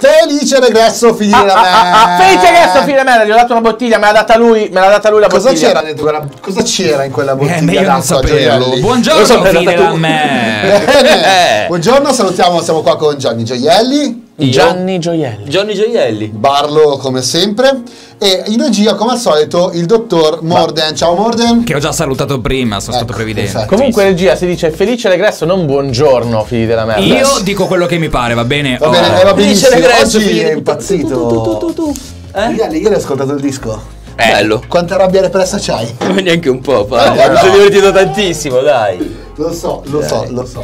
Felice regresso, figli Ah, della ah, ah, ah, felice regresso, figlia merda, gli ho dato una bottiglia, me l'ha data lui, me l'ha data lui la Cosa bottiglia. c'era dentro quella cosa c'era in quella bottiglia Eh, meglio non d'acqua, saperlo. Buongiorno, so. Buongiorno, salutiamo, siamo qua con Gianni Gioielli, Io? Gianni Gioielli. Johnny Gioielli. Barlo come sempre e in regia come al solito il dottor Morden. Ciao Morden. Che ho già salutato prima, sono Ecco, stato previdente. perfetto. Comunque regia si dice felice regresso, non buongiorno, figli della merda. Io dico quello che mi pare, va bene? Va Oh. bene, eh, va Felice regresso, Oggi figli è impazzito. Tu, tu, tu, tu, tu. Eh? Gioielli, ieri ho ascoltato il disco. Bello. Quanta rabbia repressa c'hai? Neanche un po', No, padre. Mi no. sono divertito tantissimo, dai. Lo so, lo so, lo so.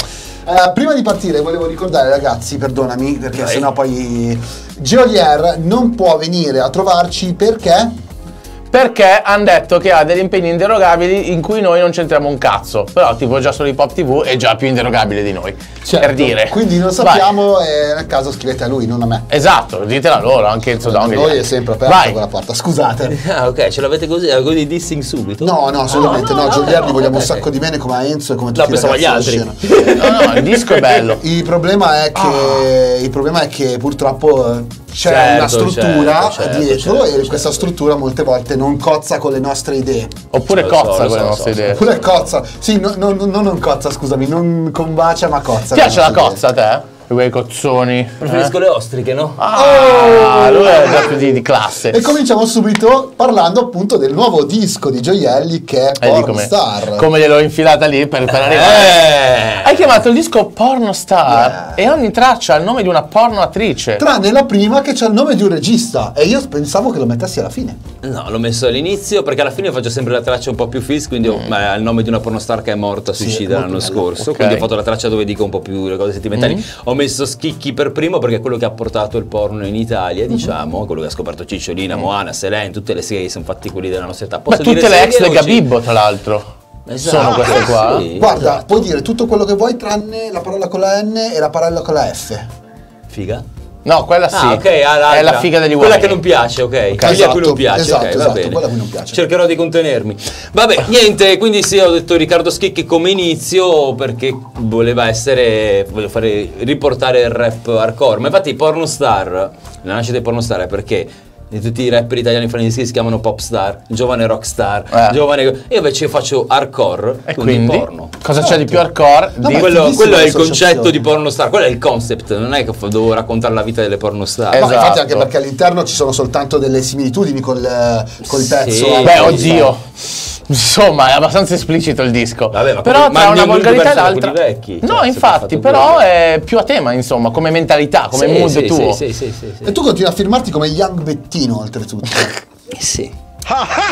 Eh, prima di partire volevo ricordare ragazzi, perdonami perché Vai. sennò poi Geolier non può venire a trovarci perché Perché hanno detto che ha degli impegni inderogabili in cui noi non c'entriamo un cazzo. Però tipo già solo Hip Hop TV è già più inderogabile di noi. Certo, per dire. Quindi non Vai. sappiamo e nel caso scrivete a lui, non a me. Esatto, ditela loro, anche Enzo Dong. Noi è sempre aperta Vai. quella porta. Scusate. Ah, ok, ce l'avete così, eh, così dissing subito? No, no, assolutamente no, no. no, Giulier no, li vogliamo un ok. sacco di bene come a Enzo e come No, tutti i pensavo agli ragazzi altri. della scena. No, no, il disco è bello. Il problema è che, il problema è che purtroppo eh, c'è Certo, una struttura certo, certo, dietro certo, e certo. questa struttura molte volte non cozza con le nostre idee. Oppure Lo so, cozza lo con le so, nostre lo so. idee. Oppure cozza, sì, no- no- no- non cozza, scusami, non combacia ma cozza. Ti piace la le nostre cozza a te? Quei cozzoni. Preferisco le ostriche, no? Ah, lui è già più di, di classe. E cominciamo subito parlando appunto del nuovo disco di Gioielli che è Eh, Pornstar. come gliel'ho infilata lì per, per arrivare. Eh! Hai chiamato il disco Porno Star Eh. e ogni traccia ha il nome di una porno attrice. Tranne la prima che c'ha il nome di un regista e io pensavo che lo mettessi alla fine. No, l'ho messo all'inizio perché alla fine faccio sempre la traccia un po' più fizz, quindi ho ma è il nome di una pornostar che è morta, Sì, suicida molto l'anno bello. scorso, Ok. quindi ho fatto la traccia dove dico un po' più le cose sentimentali. Ho messo Schicchi per primo perché è quello che ha portato il porno in Italia, diciamo, quello che ha scoperto Cicciolina, Moana, Selene, tutte le serie che sono fatti quelli della nostra età. Ma Posso tutte dire le ex del Gabibbo, tra l'altro. Esatto, Sono queste qua. sì, Guarda, esatto. puoi dire tutto quello che vuoi tranne la parola con la N e la parola con la F. Figa? No, quella sì. Ah, ok, ah, è la figa degli Quella uomini. che non piace, ok. Quella a Esatto, cui non piace, esatto, ok, esatto, va bene. quella a cui non piace. Cercherò di contenermi. Vabbè, niente, quindi sì, ho detto Riccardo Schicchi come inizio perché voleva essere, voglio fare, riportare il rap hardcore. Ma infatti Pornostar, la nascita di Pornostar è perché di tutti i rapper italiani francesi si chiamano pop star, giovane rockstar, Eh. giovane... Io invece faccio hardcore, E quindi, quindi? porno. Cosa c'è di più Certo. hardcore? No, di- ma Quello, quello è il concetto di pornostar, quello è il concept, non è che devo raccontare la vita delle pornostar. Eh, No, Esatto. infatti anche perché all'interno ci sono soltanto delle similitudini col, col Sì. pezzo. Beh, oddio. Insomma, è abbastanza esplicito il disco. Vabbè, ma però come- ma tra una volgarità e l'altra. vecchi, cioè, no, infatti, però è più a tema, insomma, come mentalità, come Sì, mood sì, tuo. Sì, sì, sì, sì, E tu continui a firmarti come Young Bettino, oltretutto. sì. sì.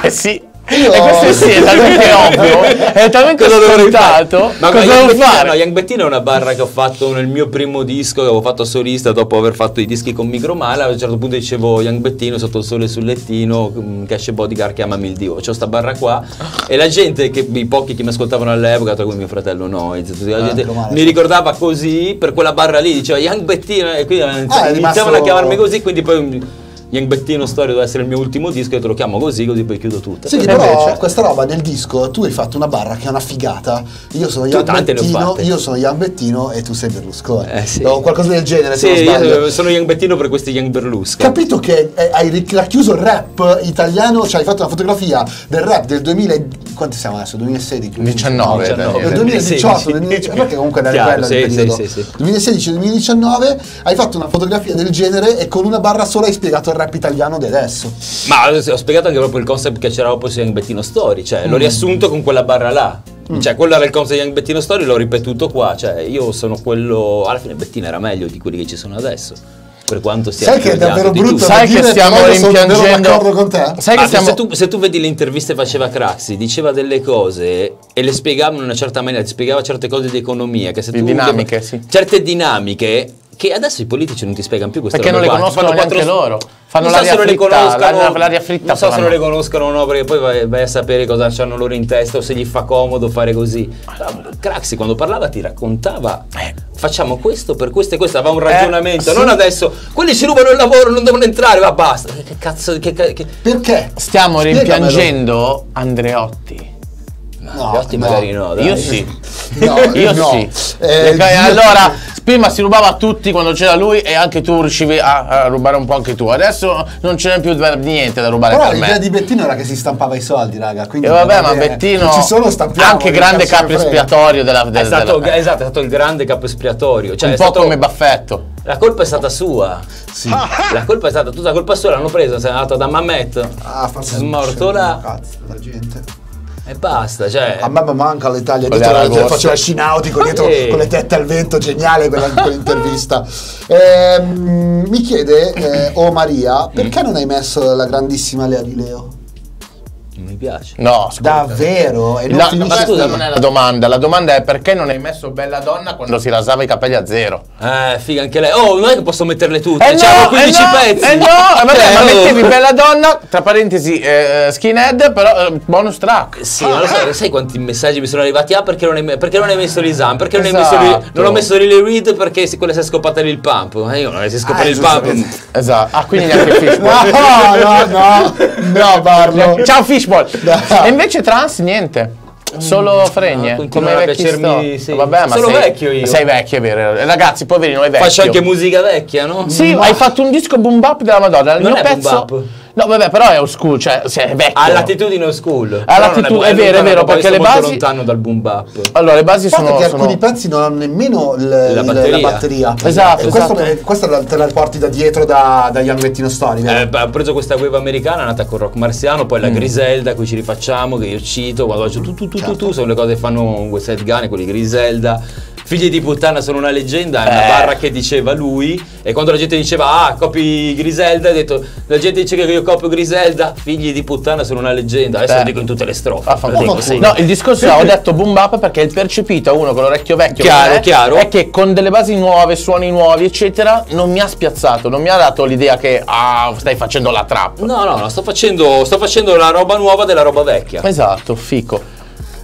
Eh sì. Io- E questo sì, è talmente ovvio, è talmente Cosa scontato. Ma cosa Young devo fare? no, Young Bettino è una barra che ho fatto nel mio primo disco che avevo fatto solista dopo aver fatto i dischi con Migromala. A un certo punto dicevo Young Bettino sotto il sole sul lettino, mm, Cash e Bodyguard chiamami il dio. C'ho sta barra qua e la gente, che, i pochi che mi ascoltavano all'epoca, tra cui mio fratello Noiz, Ah, mi ricordava così per quella barra lì, diceva Young Bettino e quindi è iniziavano rimasto- a chiamarmi così, quindi poi Young Bettino Story doveva essere il mio ultimo disco e te lo chiamo così, così poi chiudo tutto. Sì, E però invece? questa roba nel disco tu hai fatto una barra che è una figata. Io sono Young Bettino, io sono Young Bettino e tu sei Berlusconi. Eh, sì. O qualcosa del genere, Sì, se non sbaglio. io sono Young Bettino per questi Young Berlusconi. Capito che eh, hai racchiuso il rap italiano, cioè hai fatto una fotografia del rap del 2000, quanti siamo adesso? 2016? 19, Diciannove. dai. Del 2018, 2016. 2018, perché comunque era Chiaro, quello sì, il periodo. sì, sì, sì. 2016-2019 hai fatto una fotografia del genere e con una barra sola hai spiegato il rap italiano di adesso. Ma ho spiegato anche proprio il concept che c'era proprio su Young Bettino Story, cioè Mm. l'ho riassunto con quella barra là. Cioè, quello era il concept di Young Bettino Story, l'ho ripetuto qua. Cioè, io sono quello. Alla fine Bettino era meglio di quelli che ci sono adesso. Per quanto sia Sai che è davvero brutto. Sai che stiamo rimpiangendo- con te. Sai che Ma stiamo se, tu, se tu vedi le interviste che faceva Craxi, diceva delle cose e le spiegava in una certa maniera, ti spiegava certe cose di economia, che se Di tu dinamiche, sì. Certe dinamiche che adesso i politici non ti spiegano più queste Perché non le qua. conoscono Fanno neanche quattro- loro. Fanno non so l'aria se non le la- l'aria fritta non so se non le conoscono o no, perché poi vai, vai a sapere cosa hanno loro in testa o se gli fa comodo fare così. Craxi quando parlava ti raccontava facciamo questo per questo e questo, aveva un ragionamento, sì. non adesso quelli ci rubano il lavoro, non devono entrare, ma basta. Che cazzo che, che, che- Perché? Stiamo Spiegamelo. rimpiangendo Andreotti. No, Gli otti no. magari no, dai. Io sì. No, Io no. sì. Eh, Dio- allora, Prima si rubava a tutti quando c'era lui e anche tu riuscivi a, a rubare un po' anche tu. Adesso non ce n'è più niente da rubare Però per l'idea me. di Bettino era che si stampava i soldi, raga. Quindi E vabbè, ma Bettino ci sono stampiamo. anche che grande capo frega. espiatorio della, del, È stato, della- esatto, è stato il grande capo espiatorio. Cioè, un è po' stato- come Baffetto. La colpa è stata sua. Sì. La colpa è stata tutta colpa sua, l'hanno preso, se n'è andato da Mamet. Ah, forse è morto là Cazzo, la gente. E basta. Cioè, A me manca l'Italia dietro aragoste. faceva il scinautico dietro Sì. con le tette al vento, geniale quella, quell'intervista. Ehm, mi chiede, eh, oh Maria, perché non hai messo la grandissima Lea di Leo? Non mi piace. No, scusa. Davvero? E non La, finisce ma scusa, non è la domanda. La domanda è perché non hai messo bella donna quando si rasava i capelli a zero? Eh, figa anche lei. Oh, non è che posso metterle tutte. Eh C'erano no, 15 eh no, pezzi. Eh no, eh vabbè, Cioè, ma oh. mettevi bella donna, tra parentesi, eh, skinhead, però eh, bonus track. Sì, ma lo sai, sai quanti messaggi mi sono arrivati? Ah, perché non hai, perché non hai messo Lisan? Perché non hai Esatto. messo Lil- Non ho messo Lily Reed perché si- quella si è scopata il pump. Eh, io non avessi scopato Ah, il pump. Esatto. Ah, quindi neanche Fishball. No, no, no, no, Barlo. Ciao Fishball. E invece trans niente. Solo fregne, Ah, come a vecchi piacermi, sto. sì. Vabbè, ma Sono sei, vecchio io. Sei vecchio, è vero. Ragazzi, poverino, è vecchio. Faccio anche musica vecchia, no? Sì, hai fatto un disco boom bap della Madonna. Il Non mio è boom pezzo. No, vabbè, però è old school, cioè, è vecchio. Ha l'attitudine school. Ha l'attitudine- è vero, è vero, perché le molto basi- lontano dal boom bap. Allora, le basi sono. che sono- alcuni pezzi non hanno nemmeno La batteria. la batteria. Esatto, E questo, esatto. questa la- te la porti da dietro da, da Story, vero? Eh, ho preso questa wave americana, è nata con rock marziano, poi la Griselda, qui ci rifacciamo, che io cito, quando faccio tu tu tu tu tu, sono le cose che fanno quei set gun, quelli Griselda. Figli di puttana sono una leggenda, è una Eh. barra che diceva lui e quando la gente diceva ah copi Griselda, ha detto la gente dice che io copio Griselda, figli di puttana sono una leggenda, adesso Eh. lo dico in tutte le strofe. Vaffanculo. Lo dico, sì. No, il discorso è, ho detto boom bap perché il percepito a uno con l'orecchio vecchio Chiaro, me, chiaro. è che con delle basi nuove, suoni nuovi, eccetera, non mi ha spiazzato, non mi ha dato l'idea che ah, stai facendo la trap. No, no, no, sto facendo, sto facendo la roba nuova della roba vecchia. Esatto, fico.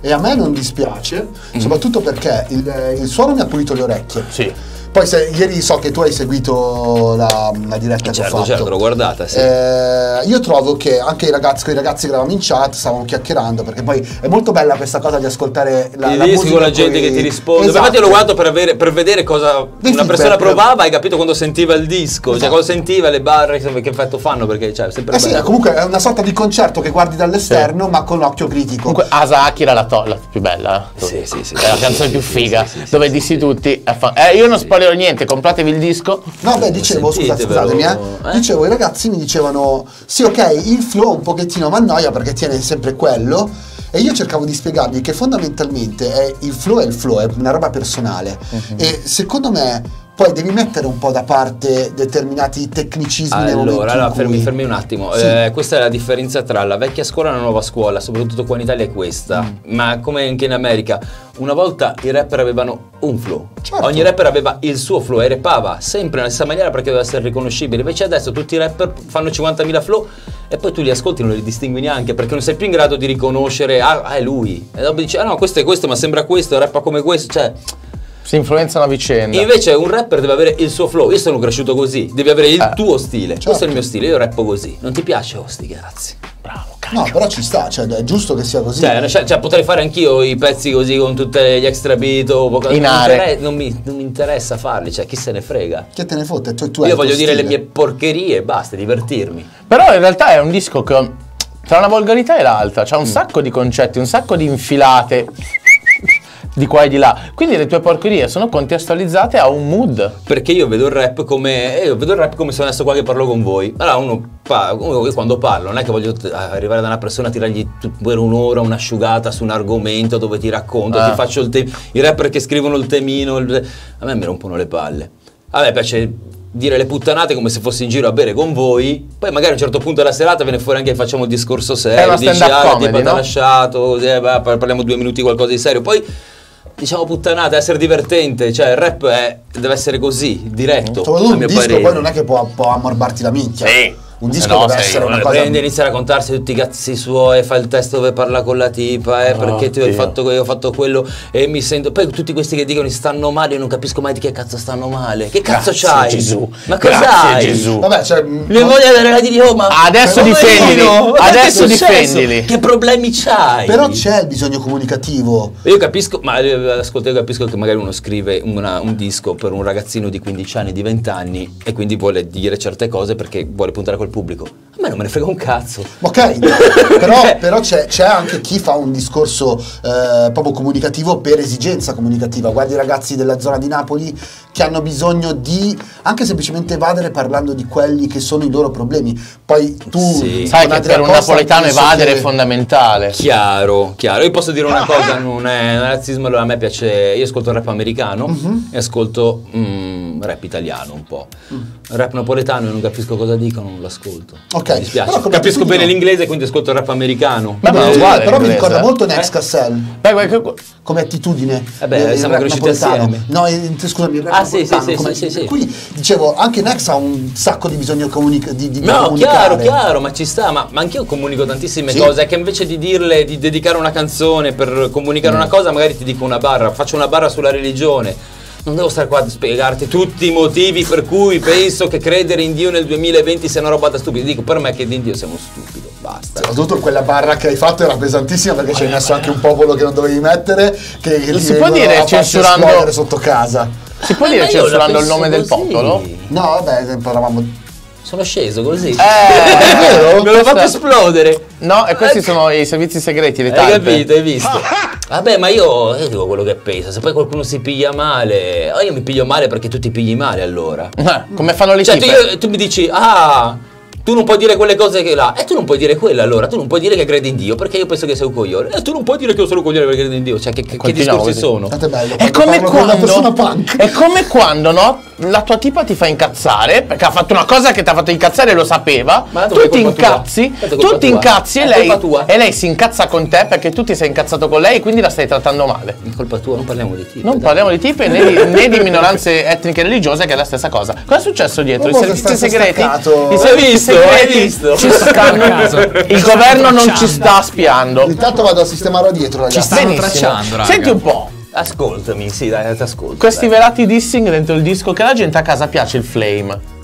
E a me non dispiace, soprattutto perché il, il suono mi ha pulito le orecchie. Sì. Poi se, ieri so che tu hai seguito la, la diretta che ho Certo, fatto. certo, l'ho guardata, sì. Eh, io trovo che anche i ragazzi, con i ragazzi che eravamo in chat stavamo chiacchierando perché poi è molto bella questa cosa di ascoltare la, I la musica con la gente coi- che ti risponde. Esatto. Infatti, io l'ho guardato per, avere- per vedere cosa Dei una persona provava. Hai capito quando sentiva il disco, cioè Esatto. quando sentiva le barre, che effetto fanno. Perché cioè, è sempre Eh sì, bello. comunque è una sorta di concerto che guardi dall'esterno ma con occhio critico. Comunque Asa Akira la, to- la più bella. Sì, sì, sì, È la sì, canzone sì, più sì, figa, sì, sì, dove sì, dissi tutti. eh, io non spoilerò niente, compratevi il disco. No, beh, dicevo, scusa, Sentitevelo, scusatemi, eh. eh. Dicevo, i ragazzi mi dicevano, sì, ok, il flow un pochettino mi annoia perché tiene sempre quello. E io cercavo di spiegargli che fondamentalmente è, il flow è il flow, è una roba personale. Mhm. E secondo me poi devi mettere un po' da parte determinati tecnicismi Allora, allora fermi, cui- fermi un attimo. Sì. Eh, questa è la differenza tra la vecchia scuola e la nuova scuola, soprattutto qua in Italia è questa. Mm. Ma come anche in America, una volta i rapper avevano un flow. Certo. Ogni rapper aveva il suo flow e rappava sempre nella stessa maniera perché doveva essere riconoscibile. Invece adesso tutti i rapper fanno 50.000 flow e poi tu li ascolti e non li distingui neanche perché non sei più in grado di riconoscere ah, ah, è lui. E dopo dici ah no, questo è questo, ma sembra questo, rappa come questo, cioè Si influenzano a vicenda. Invece un rapper deve avere il suo flow. Io sono cresciuto così, devi avere il Eh. tuo stile. Questo è Certo. il mio stile, io rappo così. Non ti piace? Oh, sti cazzi. Bravo, cazzo. No, però ci sta, cioè è giusto che sia così. Cioè, cioè, potrei fare anch'io i pezzi così con tutti gli extra beat o poco- In non, are. intere- non mi, non mi interessa farli, cioè chi se ne frega. Che te ne fotte? Tu, tu Io voglio dire le mie porcherie e basta, divertirmi. Però in realtà è un disco che tra una volgarità e l'altra c'ha un sacco di concetti, un sacco di infilate di qua e di là. Quindi le tue porcherie sono contestualizzate a un mood. Perché io vedo il rap come. eh, Io vedo il rap come se adesso qua che parlo con voi. Allora uno, pa- uno- io quando parlo non è che voglio t- arrivare da una persona a tirargli per un'ora un'asciugata su un argomento dove ti racconto, Ah. ti faccio il temino. I rapper che scrivono il temino. il- a me mi rompono le palle. A me piace dire le puttanate come se fossi in giro a bere con voi. Poi magari a un certo punto della serata viene fuori anche che facciamo il discorso serio. Dici, ah, comedy, tipo, ti ha lasciato, eh, parliamo due minuti di qualcosa di serio. Poi diciamo puttanate, essere divertente, cioè il rap è- deve essere così, diretto. Soprattutto un disco parere. poi non è che può, può ammorbarti la minchia. Un disco no, deve sei- essere una Eh, cosa... prende, inizia a raccontarsi tutti i cazzi suoi, fa il testo dove parla con la tipa, eh, perché tu hai fatto quello, io ho fatto quello e mi sento. Poi tutti questi che dicono stanno male, io non capisco mai di che cazzo stanno male. Che cazzo Grazie, c'hai? Gesù. Ma cosa Grazie, hai? Gesù. Vabbè, cioè... Le voglio avere la di oh, ma Adesso difendili, adesso difendili. Che problemi c'hai? Però c'è il bisogno comunicativo. Io capisco, ma eh, ascolta, io capisco che magari uno scrive una- un disco per un ragazzino di 15 anni, di 20 anni e quindi vuole dire certe cose perché vuole puntare col pubblico. A me non me ne frega un cazzo. Ok, però, però c'è, c'è anche chi fa un discorso eh, proprio comunicativo per esigenza comunicativa. Guardi i ragazzi della zona di Napoli che hanno bisogno di anche semplicemente evadere parlando di quelli che sono i loro problemi. Poi tu, Sì. Sai che per un napoletano evadere che- è fondamentale. Chiaro, chiaro. Io posso dire una cosa, non è non è razzismo, allora a me piace, io ascolto rap americano Mhm. e ascolto mm, rap italiano un po'. Rap napoletano io non capisco cosa dicono, non l'ascolto. Mm. Ok, Mi dispiace. Capisco bene l'inglese, quindi ascolto rap americano. Beh, ma è Sì, uguale però mi ricorda eh. molto Next Eh? Castle. Beh, come attitudine Eh beh, del siamo cresciuti assieme. no eh, scusami il rap Ah, sì, sì, come- sì, sì, sì. qui dicevo anche Nex ha un sacco di bisogno comunica- di, di No, comunicare chiaro, chiaro, ma ci sta, ma, ma anch'io comunico tantissime Sì. cose, è che invece di dirle, di dedicare una canzone per comunicare Mm. una cosa, magari ti dico una barra, faccio una barra sulla religione. Non devo stare qua a spiegarti tutti i motivi per cui penso che credere in Dio nel 2020 sia una roba da stupido. Dico per me che in Dio siamo stupido, basta. Soprattutto quella barra che hai fatto era pesantissima perché ci hai messo anche un popolo che non dovevi mettere che, ti si può dire censurando- sotto casa. Si può Eh, dire ma la censurando il nome del così. popolo? No, vabbè, parlavamo Sono sceso così. Eh, vero? Me l'ho fatto esplodere. No, e questi sono i servizi segreti, le Hai talpe. capito, hai visto? Vabbè, ma io, io dico quello che penso. Se poi qualcuno si piglia male, oh, io mi piglio male perché tu ti pigli male allora. Eh, Come fanno le Cioè, tu, tipe? io- tu mi dici, ah, tu non puoi dire quelle cose che là. E tu non puoi dire quelle allora. Tu non puoi dire che credi in Dio perché io penso che sei un coglione. E tu non puoi dire che io sono un coglione perché credo in Dio. Cioè, che, che- discorsi così. sono? Tanto è bello È come quando, punk è come quando, no? La tua tipa ti fa incazzare perché ha fatto una cosa che ti ha fatto incazzare e lo sapeva. Ma tu ti incazzi, tu ti incazzi e È lei, colpa tua. e lei si incazza con te perché tu ti sei incazzato con lei e quindi la stai trattando male. È colpa tua, non parliamo di te. Non parliamo di tipe né di, né di minoranze etniche e religiose, che è la stessa cosa. Cosa è successo dietro? I servizi segreti? staccato. I servizi visto? Hai visto? ci caso. Il governo non ci sta spiando. intanto vado a sistemare dietro ragazzi Ci stanno Benissimo. tracciando, raga. Senti un po'. Ascoltami, sì, dai, ti ascolto. Questi dai. velati dissing dentro il disco che la gente a casa piace il flame.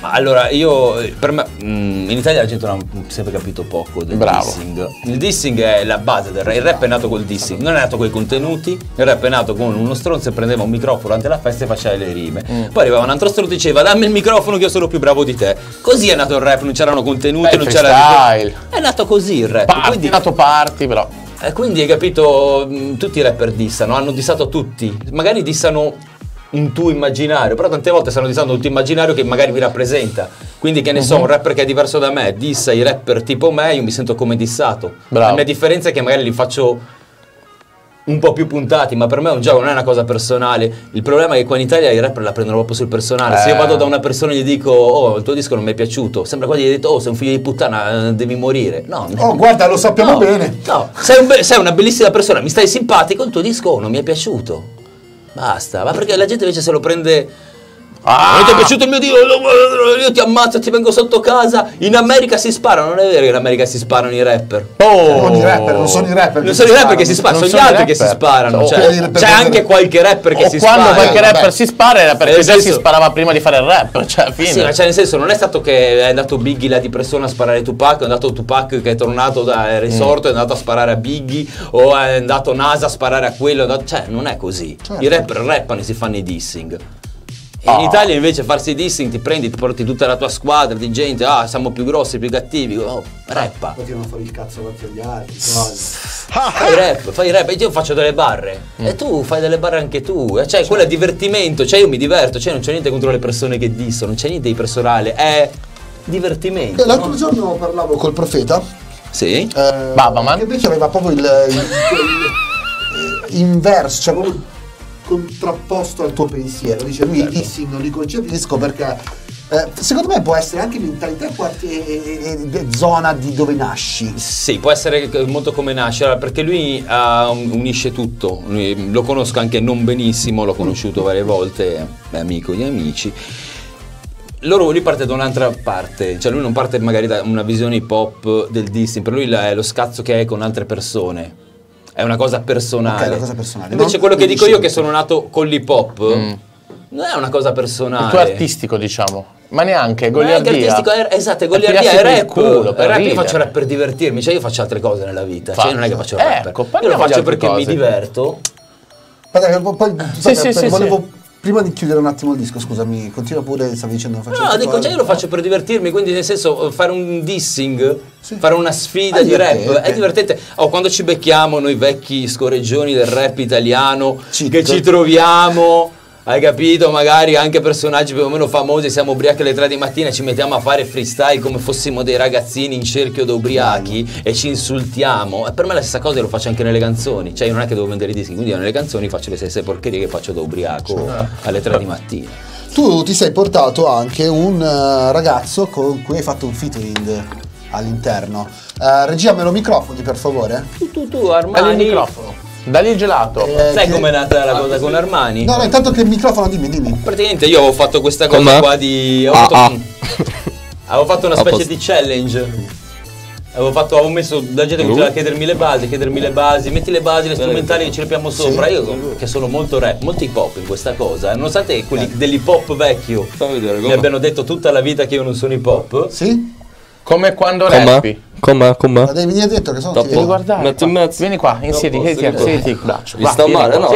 Ma allora, io, per me, mm, in Italia la gente non ha sempre capito poco del Bravo. dissing. Il dissing è la base del rap. Il rap è nato col dissing, non è nato con i contenuti. Il rap è nato con uno stronzo che prendeva un microfono durante la festa e faceva le rime. Mm. Poi arrivava un altro stronzo e diceva dammi il microfono che io sono più bravo di te. Così è nato il rap, non c'erano contenuti, Beh, non c'era... È nato così il rap. Parti, quindi, è nato parti, però. eh, quindi hai capito, mh, tutti i rapper dissano, hanno dissato tutti. Magari dissano un tuo immaginario, però tante volte stanno dissando un tuo immaginario che magari vi rappresenta. Quindi che ne Mhm. so, un rapper che è diverso da me, dissa i rapper tipo me, io mi sento come dissato. Bravo. La mia differenza è che magari li faccio un po' più puntati, ma per me è un gioco, non è una cosa personale. Il problema è che qua in Italia i rapper la prendono proprio sul personale. Se io Eh. vado da una persona e gli dico, oh, il tuo disco non mi è piaciuto, sembra quasi gli hai detto, oh, sei un figlio di puttana, eh, devi morire. No, oh guarda lo sappiamo No, bene No, sei, un be- sei una bellissima persona, mi stai simpatico, il tuo disco oh, non mi è piaciuto. Basta, ma perché la gente invece se lo prende. Ah! Non ti è piaciuto il mio disco? Io ti ammazzo, ti vengo sotto casa. In America si sparano, non è vero che in America si sparano i rapper. Oh! non i rapper non sono i rapper Non sono i rapper che si sparano. sono gli altri che si sparano. Oh, Cioè, per- c'è anche qualche rapper che o si quando spara. qualche vabbè. rapper si spara era perché già si sparava prima di fare il rap. Cioè, fine. Sì, ma cioè nel senso non è stato che è andato Biggie là di persona a sparare Tupac, è andato Tupac che è tornato da è risorto, è andato a sparare a Biggie, o è andato NASA a sparare a quello, andato- cioè non è così. Certo. I rapper rappano e si fanno i dissing. E Ah. in Italia invece farsi i dissing ti prendi, ti porti tutta la tua squadra di gente, ah siamo più grossi, più cattivi, oh, rappa. poi tirano fuori il cazzo davanti agli altri cose. Fai rap, fai rap, e io faccio delle barre. E tu fai delle barre anche tu. E Cioè, quello è divertimento. Cioè, io mi diverto. Cioè, non c'è niente contro le persone che dissano, non c'è niente di personale. È divertimento. Eh, L'altro no? giorno parlavo col profeta Sì. eh, Babaman. che invece aveva proprio il, il- il- inverso, cioè proprio contrapposto al tuo pensiero. Dice lui i dissing non li concepisco perché eh, secondo me può essere anche mentalità e, zona di dove nasci. Sì, può essere molto come nasce, perché lui ah, unisce tutto. Lui- lo conosco anche non benissimo, l'ho conosciuto varie volte, è amico di amici. loro lui parte da un'altra parte, cioè lui non parte magari da una visione hip hop del dissing, per lui è lo scazzo che è con altre persone. È una cosa personale. Ok, è una cosa personale. Invece Non- quello che dico io che sono nato con l'hip hop non è una cosa personale. Il tuo artistico, diciamo. Ma neanche Non è anche goliardia. artistico, è, esatto, è goliardia, è rap. culo, per È rap io faccio rap per divertirmi, cioè io faccio altre cose nella vita, cioè io non è che faccio Ecco, rap. io lo faccio perché mi cose. diverto. Aspetta, che poi, poi- sì, per- sì, volevo prima di chiudere un attimo il disco, scusami, continua pure, stavi dicendo faccio No, altre dico, cioè io lo faccio per divertirmi, quindi nel senso fare un dissing, fare una sfida È di rap, divertente. è divertente. Oh, quando ci becchiamo noi vecchi scoreggioni del rap italiano, Cic. che ci troviamo, hai capito? Magari anche personaggi più o meno famosi, siamo ubriachi alle 3 di mattina e ci mettiamo a fare freestyle come fossimo dei ragazzini in cerchio da ubriachi e ci insultiamo. E per me è la stessa cosa lo faccio anche nelle canzoni, cioè io non è che devo vendere i dischi, quindi io nelle canzoni faccio le stesse porcherie che faccio da ubriaco alle 3 di mattina. Tu ti sei portato anche un eh, ragazzo con cui hai fatto un featuring all'interno. Eh, regia, me lo microfoni per favore? Tu, tu, tu, Dagli il Armani. Microfono. Dagli il gelato. Eh, Sai che- com'è nata la cosa con Armani? No, no, intanto che il microfono, dimmi, dimmi. Praticamente io avevo fatto questa cosa Com'è? qua di. Avevo, Ah, fatto, ah. avevo fatto una A specie posto. di challenge. Avevo fatto, avevo messo la gente continuava a chiedermi le basi, chiedermi le basi, metti le basi, le strumentali che ci repiamo sopra. Io che sono molto rap, molto hip hop in questa cosa, eh, nonostante quelli dell'hip hop vecchio vedere mi abbiano detto tutta la vita che io non sono hip hop. Sì? Come quando Com'è? rappi. Com'è? Ma Com'è? devi venire dentro che sono ti guardare. Metti in mezzo. Vieni qua, insiedi, posso siediti il braccio. Mi sta male, no?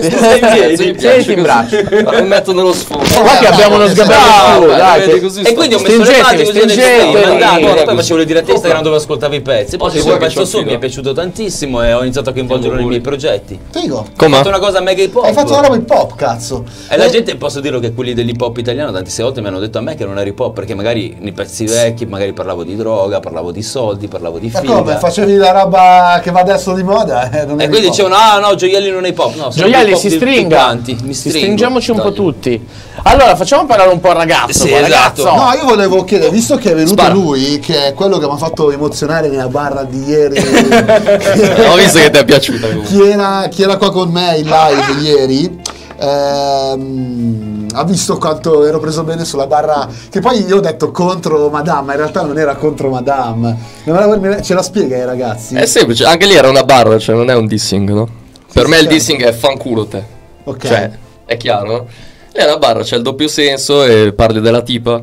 Stai in in braccio. Ma Mi metto nello sfondo. Qua che abbiamo uno no, sgabello in dai. E quindi ho messo le mani così ho detto, Guarda poi facevo le dirette Instagram dove ascoltavo i pezzi. Poi ho che messo c'ho su, mi è piaciuto tantissimo e ho iniziato a coinvolgerlo nei miei progetti. Figo. Ho Com'è? fatto una cosa mega hip hop. Hai fatto una roba hip hop, cazzo. E la Eh, gente, posso dirlo che quelli dell'hip hop italiano tantissime volte mi hanno detto a me che non era hip hop perché magari nei pezzi vecchi magari parlavo di droga, parlavo di soldi, parlavo di Ma figa. come? Facevi la roba che va adesso di moda? Eh, E quindi dicevano, ah no, gioielli non è hip hop. No, Gioielli si stringa. mi stringiamoci un po' tutti. Allora, facciamo parlare un po' il ragazzo. Sì, qua, esatto. ragazzo. No, io volevo chiedere, visto che è venuto Spara. lui, che è quello che mi ha fatto emozionare nella barra di ieri, Ho visto che ti è piaciuta chi, era, chi era qua con me in live ieri, ehm, ha visto quanto ero preso bene sulla barra, che poi io ho detto contro Madame, ma in realtà non era contro Madame. La- Ce la spiega ai ragazzi? È semplice, anche lì era una barra, cioè non è un dissing, no? Per sì, me il certo. dissing è fanculo te. ok, Cioè, è chiaro? Lì è una barra, c'è il doppio senso e parli della tipa.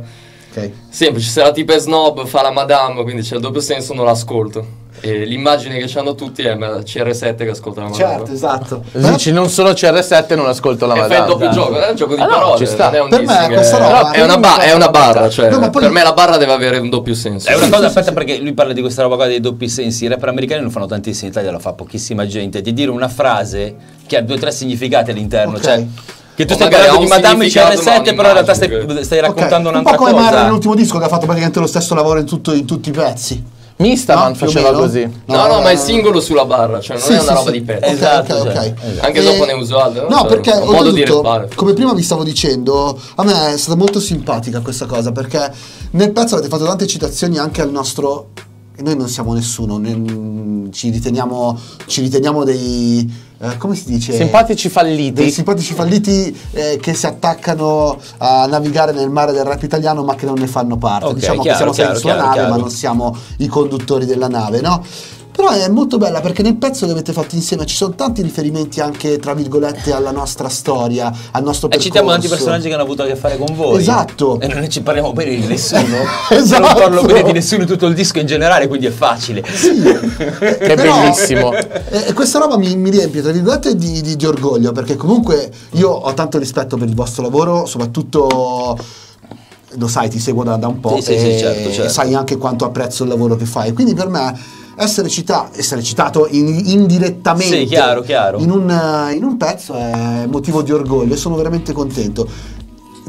ok. Semplice, se la tipa è snob, fa la madame, quindi c'è il doppio senso, non l'ascolto. E l'immagine che hanno tutti è ma CR7 che ascolta la madame. Certo, esatto. Dici non solo CR7 non ascolto la il madame. doppio gioco, è un gioco di no, parole, ci sta. non è un Per me questa è- roba- è, una ba- è una barra, cioè No, ma poi- per me la barra deve avere un doppio senso. È una cosa, aspetta, perché lui parla di questa roba qua dei doppi sensi. I rapper americani non fanno tantissimo, in Italia lo fa pochissima gente. Di dire una frase che ha due o tre significati all'interno. Ok. Cioè, che tu stai parlando di un Madame significato, CR7, ma però in realtà stai, che- stai raccontando Ok. un'altra Un po' come Mara cosa. nell'ultimo disco che ha fatto praticamente lo stesso lavoro in, tutto- in tutti i pezzi. Mistaman No, faceva così. No, no, ma è singolo sulla barra, cioè non Sì, è una sì, roba sì. di pezzi. Ok, Esatto, ok, cioè, ok. esatto. Anche dopo ne uso altre, no? No, Cioè, perché un modo di come prima vi stavo dicendo, a me è stata molto simpatica questa cosa perché nel pezzo avete fatto tante citazioni anche al nostro. e Noi non siamo nessuno, ne- ci riteniamo, ci riteniamo dei. Eh, come si dice? Simpatici falliti. Simpatici falliti eh, che si attaccano a navigare nel mare del rap italiano ma che non ne fanno parte. Ok, diciamo chiaro, che siamo chiaro, sulla chiaro, nave ma non siamo i conduttori della nave, no? Però è molto bella perché nel pezzo che avete fatto insieme ci sono tanti riferimenti anche, tra virgolette, alla nostra storia, al nostro E percorso. citiamo tanti personaggi che hanno avuto a che fare con voi. Esatto. E non ne ci parliamo bene di nessuno. Esatto. Non parlo bene di nessuno tutto il disco in generale, quindi è facile. Che Però- bellissimo. E, e questa roba mi, mi riempie, tra virgolette, di, di- di orgoglio, perché comunque io ho tanto rispetto per il vostro lavoro, soprattutto lo sai, ti seguo da, da un po' Sì, sì, e sì, certo, certo. sai anche quanto apprezzo il lavoro che fai. Quindi per me essere, cita- essere citato in- indirettamente Sì, chiaro, chiaro. In, un, in un pezzo è motivo di orgoglio e sono veramente contento.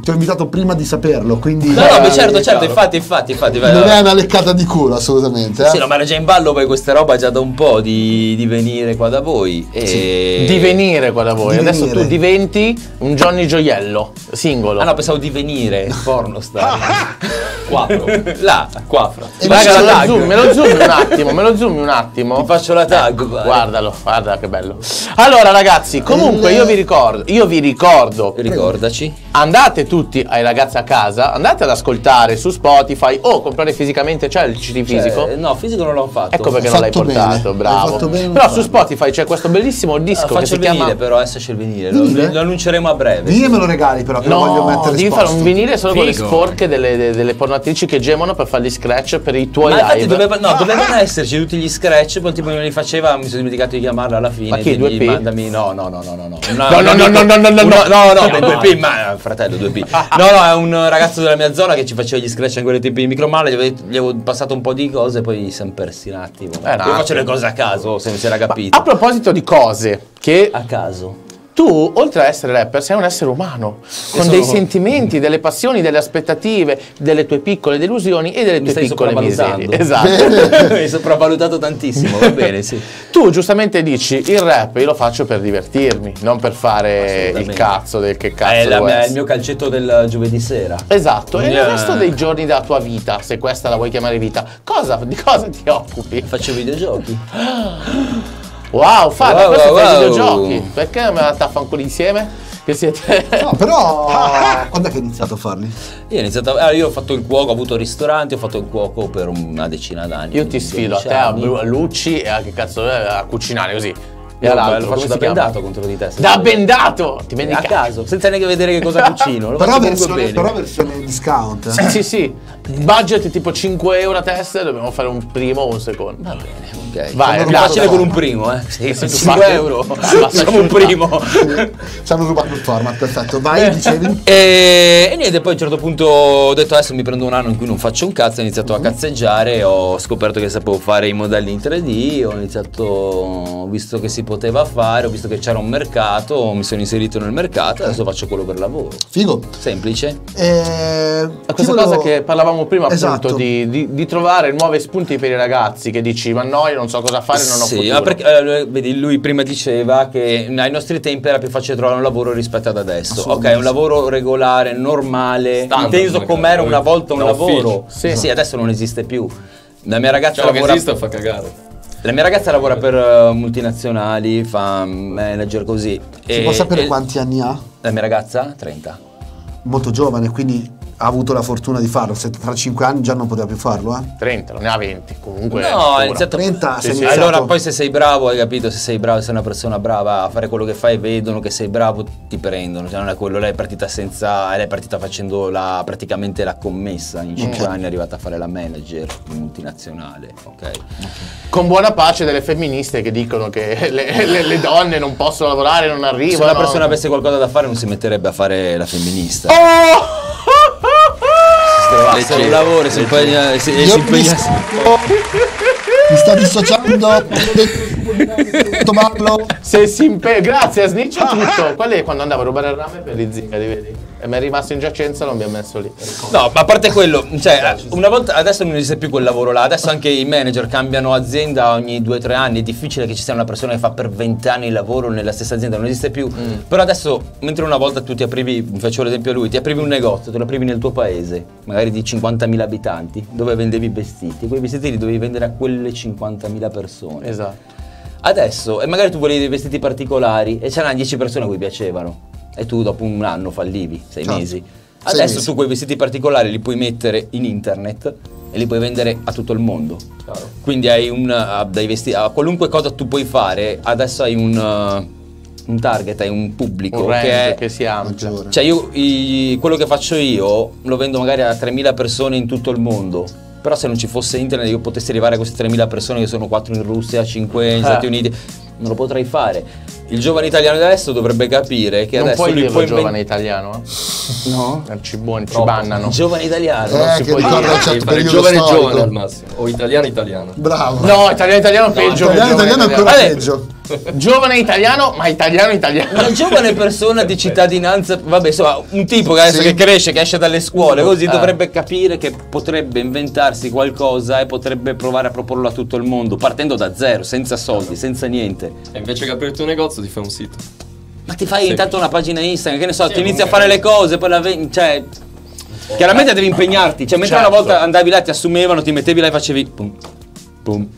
Ti ho invitato prima di saperlo, quindi... No, no, beh, eh, certo, certo, chiaro. infatti, infatti, infatti. vai, Non vai. è una leccata di culo, assolutamente. eh. Sì, no, ma era già in ballo poi questa roba già da un po' di, di venire qua da voi. E... Divenire qua da voi. Adesso Divenire. tu diventi un Johnny Gioiello, singolo. Ah no, pensavo di venire, porno star. Quattro. Là, Qua, fra. Raga, invece- me lo zoom, me lo zoom un attimo, me lo zoom un attimo. ti faccio la tag. vai. Guardalo, guarda che bello. Allora ragazzi, comunque Il- io vi ricordo, io vi ricordo, Ricordaci. andate tutti ai ragazzi a casa, andate ad ascoltare su Spotify o comprare fisicamente, c'è il CD fisico? Cioè, no, fisico non l'ho fatto. Ecco perché non l'hai bene, portato, bravo. fatto bene a non Però su. Spotify c'è questo bellissimo disco Ah, che faccio si il vinile chiama però, adesso c'è il vinile, lo, lo annunceremo a breve. Vinile me lo regali però, che lo voglio No, mettere devi fare un vinile solo con le Figo. sporche delle, de- delle pornatrici che gemono per fargli scratch per i tuoi Ma infatti live. doveva- no, dovevano esserci tutti gli scratch, poi tipo me li faceva, mi sono dimenticato di chiamarla alla fine. Ma chi, digli, 2P? Mandami, no, no, no, no, no, no. No, no, no, no, no, no, no, no. no, no, no, beh, No. 2P, ma fratello 2P. No, no, è un ragazzo della mia zona che ci faceva gli scratch in quelle tipi di micromale, gli avevo, gli avevo passato un po' di cose, poi siamo persi un attimo. Eh. Io faccio le cose a caso, se non si era Ma capito. a proposito di cose che A caso. Tu, oltre ad essere rapper, sei un essere umano con sono- dei sentimenti, delle passioni, delle aspettative, delle tue piccole delusioni e delle Mi tue piccole miserie. Esatto. Mi hai sopravvalutato tantissimo, va bene, sì. tu giustamente dici il rap io lo faccio per divertirmi, non per fare il cazzo del che cazzo È mia- il mio calcetto del giovedì sera. Esatto, e eh, resto dei giorni della tua vita, se questa la vuoi chiamare vita, cosa, di cosa ti occupi? Faccio videogiochi. Wow, Fabio, Wow, questo wow, wow. videogiochi. Perché non me la taffanculo insieme? Che siete... No, però quando è che hai iniziato a farli? Io ho iniziato a- allora, io ho fatto il cuoco, ho avuto ristoranti, ho fatto il cuoco per una decina d'anni. Io ti sfido a te, a, Bru- a Lucci e a che cazzo a cucinare così. E Io all'altro, lo faccio da bendato contro di te. se Da bendato! Ti vendi a ca- caso, senza neanche vedere che cosa cucino. Lo Però versione, bene. però versione discount. Sì, sì, sì. Budget tipo 5 euro a testa, dobbiamo fare un primo o un secondo. Va bene, ok. Vai, È facile con un primo, eh. Sì, se tu 5 fai- euro. Facciamo un primo. Ci hanno rubato il format, perfetto. Vai, dicevi? E, e niente, poi a un certo punto ho detto adesso mi prendo un anno in cui non faccio un cazzo, ho iniziato a cazzeggiare, ho scoperto che sapevo fare i modelli in 3D, ho iniziato, visto che si poteva fare, ho visto che c'era un mercato, mi sono inserito nel mercato e adesso faccio quello per lavoro. Figo. Semplice. Eh, A questa volevo- cosa che parlavamo prima, appunto, Esatto. di, di- di trovare nuovi spunti per i ragazzi che dici, ma no, io non so cosa fare, non ho sì, futuro. ma perché eh, vedi, lui prima diceva che ai nostri tempi era più facile trovare un lavoro rispetto ad adesso. Ok, un lavoro regolare, normale, Standard, inteso com'era una volta un lavoro. ufficio. Sì. adesso non esiste più. La mia ragazza che lavora esiste fa cagare. La mia ragazza lavora per eh, multinazionali, fa manager così. Si E- può sapere e- quanti anni ha? La mia ragazza? 30. Molto giovane, quindi ha avuto la fortuna di farlo. Se tra 5 anni già non poteva più farlo, eh? 30, non ne ha 20, comunque. No, ha iniziato 30, Sì, sì. iniziato- Allora, poi se sei bravo, hai capito? Se sei bravo, sei una persona brava a fare quello che fai, vedono che sei bravo, ti prendono. Cioè, non è quello, lei è partita senza. Lei è partita facendo la, praticamente la commessa. In 5 anni è arrivata a fare la manager in multinazionale. Ok. Con buona pace delle femministe che dicono che le, le- le donne non possono lavorare, non arrivano. Se una persona avesse qualcosa da fare, non si metterebbe a fare la femminista. Oh! Se trovasse un lavoro, si impegna. Si, si mi, impegna sto, mi sto dissociando. Tomarlo. Se si impe- Grazie a Snitch è tutto. Qual è quando andavo a rubare il rame per gli zingari, vedi? E mi è rimasto in giacenza, non mi ha messo lì. No, ma a parte quello, cioè, una volta adesso non esiste più quel lavoro là, adesso anche i manager cambiano azienda ogni 2-3 anni, è difficile che ci sia una persona che fa per 20 anni il lavoro nella stessa azienda, non esiste più. Però adesso, mentre una volta tu ti aprivi, faccio l'esempio a lui, ti aprivi un negozio, te lo aprivi nel tuo paese, magari di 50.000 abitanti, dove vendevi vestiti, quei vestiti li dovevi vendere a quelle 50.000 persone. Esatto. Adesso, e magari tu volevi dei vestiti particolari e c'erano 10 persone a cui piacevano. E tu dopo un anno fallivi, sei Certo. mesi. Sei Adesso mesi. tu quei vestiti particolari li puoi mettere in internet e li puoi vendere a tutto il mondo. Quindi hai un, a, dai vesti- a qualunque cosa tu puoi fare, adesso hai un, uh, un target, hai un pubblico Un range che è... che si amplia. Maggiore. Cioè io i- quello che faccio io lo vendo magari a 3.000 persone in tutto il mondo. Però se non ci fosse internet io potessi arrivare a queste 3.000 persone che sono 4 in Russia, 5 negli Eh. Stati Uniti, non lo potrei fare. Il giovane italiano di adesso dovrebbe capire che non adesso puoi lui può giovane italiano, eh? No? Ci, buoni, ci bannano. Giovane italiano. Eh, non si può dire. un certo fare giovane storico. giovane al massimo. O italiano italiano. Bravo. No, italiano italiano peggio. che italiano, giovane italiano è ancora peggio. Giovane italiano, ma italiano italiano. Una giovane persona di cittadinanza, vabbè, insomma, un tipo che adesso Sì. che cresce, che esce dalle scuole, così Eh. dovrebbe capire che potrebbe inventarsi qualcosa e potrebbe provare a proporlo a tutto il mondo, partendo da zero, senza soldi, senza niente. E invece che aprirti un negozio ti fai un sito. Ma ti fai intanto una pagina Instagram, che ne so, Sì, ti inizi a fare le cose, poi la vendi, cioè... Chiaramente devi impegnarti, cioè mentre Certo. una volta andavi là, ti assumevano, ti mettevi là e facevi pum, pum,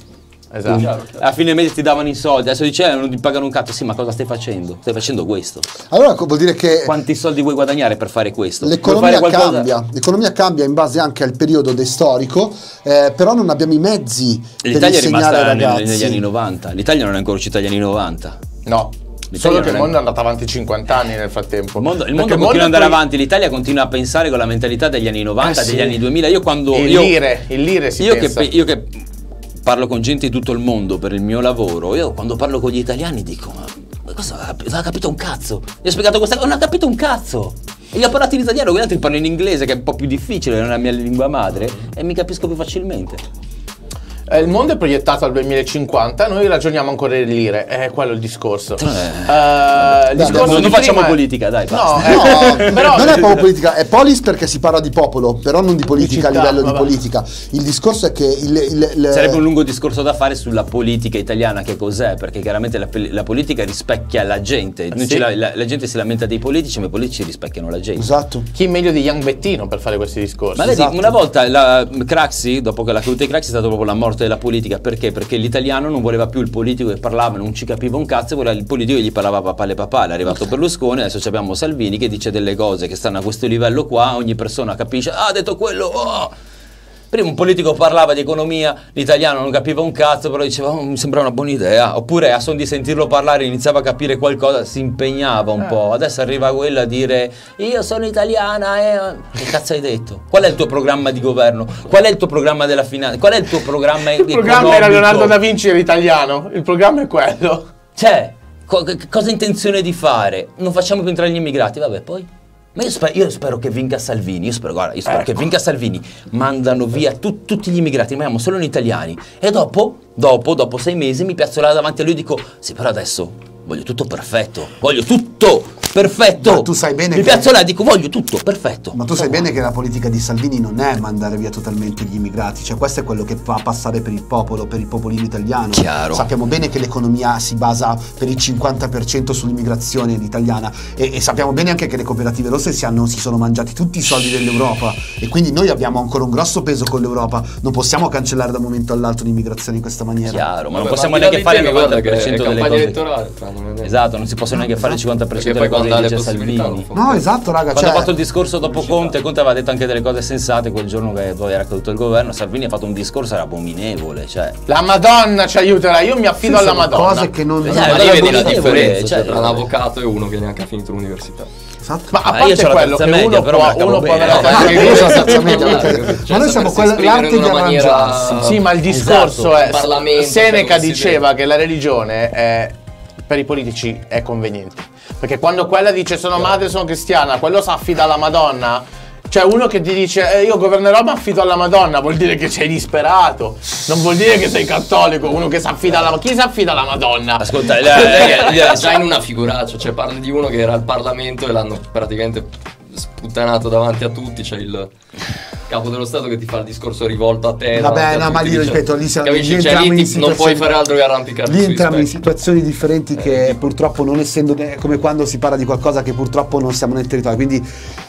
Esatto. A fine mese ti davano i soldi, adesso dice eh, non ti pagano un cazzo. Sì, ma cosa stai facendo? Stai facendo questo. Allora vuol dire che Quanti soldi vuoi guadagnare per fare questo? L'economia fare cambia, l'economia cambia in base anche al periodo storico, eh, però non abbiamo i mezzi per L'Italia è insegnare ai ragazzi. negli anni 90. L'Italia non è ancora uscita agli anni 90. No. Solo che il mondo è andato avanti 50 anni nel frattempo. Il mondo, il mondo continua ad andare poi- avanti, l'Italia continua a pensare con la mentalità degli anni 90, Eh sì. degli anni 2000. Io quando... Il io, lire, il lire si io che, pensa. pe- io che parlo con gente di tutto il mondo per il mio lavoro, io quando parlo con gli italiani dico, ma cosa ha cap- non ha capito un cazzo? Gli ho spiegato questa cosa, non ha capito un cazzo. E gli ho parlato in italiano, gli altri parlano in inglese, che è un po' più difficile, non è la mia lingua madre, e mi capisco più facilmente. Eh, il mondo è proiettato al 2050, noi ragioniamo ancora in lire, è quello il discorso. Eh, il discorso non- non facciamo è- politica, dai, No, basta. No, eh, però non è proprio politica, è polis perché si parla di popolo, però non di politica città, a livello vabbè. di politica. Il discorso è che il, il- il- Sarebbe un lungo discorso da fare sulla politica italiana, che cos'è, perché chiaramente la, la politica rispecchia la gente. Sì. la, la- la gente si lamenta dei politici, ma i politici rispecchiano la gente. Esatto. chi meglio di Young Bettino per fare questi discorsi? Ma vedi, Esatto. una volta la Craxi, dopo che la caduta di Craxi è stata proprio la morte della politica, perché? Perché l'italiano non voleva più il politico che parlava, non ci capiva un cazzo, voleva il politico che gli parlava papà le papà. È arrivato Berlusconi, adesso abbiamo Salvini che dice delle cose che stanno a questo livello qua, ogni persona capisce, ah ha detto quello, oh! Prima un politico parlava di economia, l'italiano non capiva un cazzo, però diceva "Oh, mi sembra una buona idea. Oppure a son di sentirlo parlare iniziava a capire qualcosa, si impegnava un po'. Adesso arriva quello a dire io sono italiana e... Che cazzo hai detto? Qual è il tuo programma di governo? Qual è il tuo programma della finanza? Qual è il tuo programma il programma era? Leonardo da Vinci era italiano, il programma è quello. Cioè, co- cosa hai intenzione di fare? Non facciamo più entrare gli immigrati, vabbè, poi? Ma io spero, io spero che vinca Salvini, io spero, guarda, io spero che vinca Salvini, mandano via tu- tutti gli immigrati, rimaniamo solo noi italiani. E dopo, dopo, dopo sei mesi mi piazzo là davanti a lui e dico, sì però adesso voglio tutto perfetto, voglio tutto perfetto. Ma tu sai bene Mi che- piazzo là dico, voglio tutto perfetto. Ma tu sai bene che la politica di Salvini non è mandare via totalmente gli immigrati, cioè questo è quello che fa passare per il popolo, per il popolino italiano. Chiaro. Sappiamo bene che l'economia si basa per il 50% sull'immigrazione italiana e, e sappiamo bene anche che le cooperative rosse si, hanno- si sono mangiati tutti i soldi dell'Europa e quindi noi abbiamo ancora un grosso peso con l'Europa, non possiamo cancellare da un momento all'altro l'immigrazione in questa maniera. Chiaro, ma non Vabbè, possiamo ma neanche fare il temi, guarda che 90% è delle campagna cose. elettorale, non Esatto, non si possono neanche fare il 50% Perché delle cose possibilità Salvini. No, esatto, raga, Quando cioè, ha fatto il discorso dopo Conte, Conte aveva detto anche delle cose sensate quel giorno che poi era caduto il governo, Salvini ha fatto un discorso era abominevole, cioè La Madonna ci aiuterà, io mi affido sì, alla Madonna. cose che non... Eh, Ma lì la vedi la differenza cioè, tra un avvocato e uno che neanche ha finito l'università. Esatto. Ma a Ma parte la quello che media, uno però può, uno può avere la terza media. Cioè, ma noi siamo l'arte in una di maniera- arrangiarsi. Sì, ma il discorso Esatto, è Seneca cioè, diceva che la religione è per i politici è conveniente. Perché quando quella dice sono madre, sono cristiana, quello si affida alla Madonna. Cioè uno che ti dice eh, io governerò ma affido alla Madonna vuol dire che sei disperato, non vuol dire che sei cattolico, uno che si affida alla Chi si affida alla Madonna? Ascolta, il- Perché il- già in una figuraccia, cioè parli di uno che era al Parlamento e l'hanno praticamente sputtanato davanti a tutti, c'è il capo dello Stato che ti fa il discorso rivolto a te. Vabbè, no, ma lì dice- ripeto, lì siamo- capisci? Cioè, lì in ti- non puoi situazioni- fare altro che arrampicarti Lì entriamo in situazioni differenti che purtroppo non essendo come quando si parla di qualcosa che purtroppo non siamo nel territorio, quindi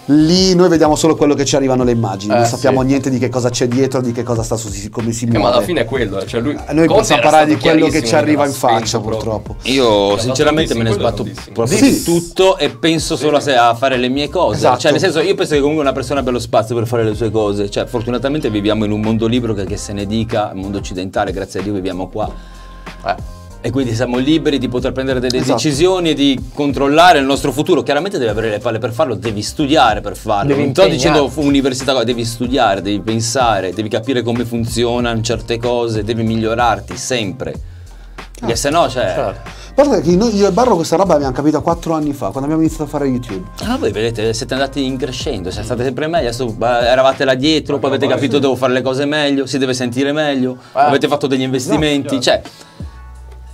lì noi vediamo solo quello che ci arrivano le immagini, non Eh, sappiamo sì. niente di che cosa c'è dietro, di che cosa sta su, come si Eh, muove. ma alla fine è quello, eh, cioè lui Noi Conte possiamo parlare di quello che ci arriva in faccia proprio. purtroppo. Io Era sinceramente me ne sbatto Sì. tutto e penso solo a fare le mie cose. Esatto. Cioè, nel senso, io penso che comunque una persona abbia lo spazio per fare le sue cose. Cioè, fortunatamente viviamo in un mondo libero che, che se ne dica, il mondo occidentale, grazie a Dio viviamo qua. Eh. E quindi siamo liberi di poter prendere delle Esatto. decisioni e di controllare il nostro futuro. Chiaramente devi avere le palle per farlo, devi studiare per farlo. Devi non sto dicendo università, devi studiare, devi pensare, devi capire come funzionano certe cose, devi migliorarti sempre. Perché se no, cioè. Certo. Guarda che noi, io e Barro questa roba l'abbiamo capita quattro anni fa, quando abbiamo iniziato a fare YouTube. Ah, voi vedete, siete andati in crescendo, siete state sempre meglio, adesso eravate là dietro, poi avete capito devo fare le cose meglio, si deve sentire meglio, Ah. avete fatto degli investimenti, cioè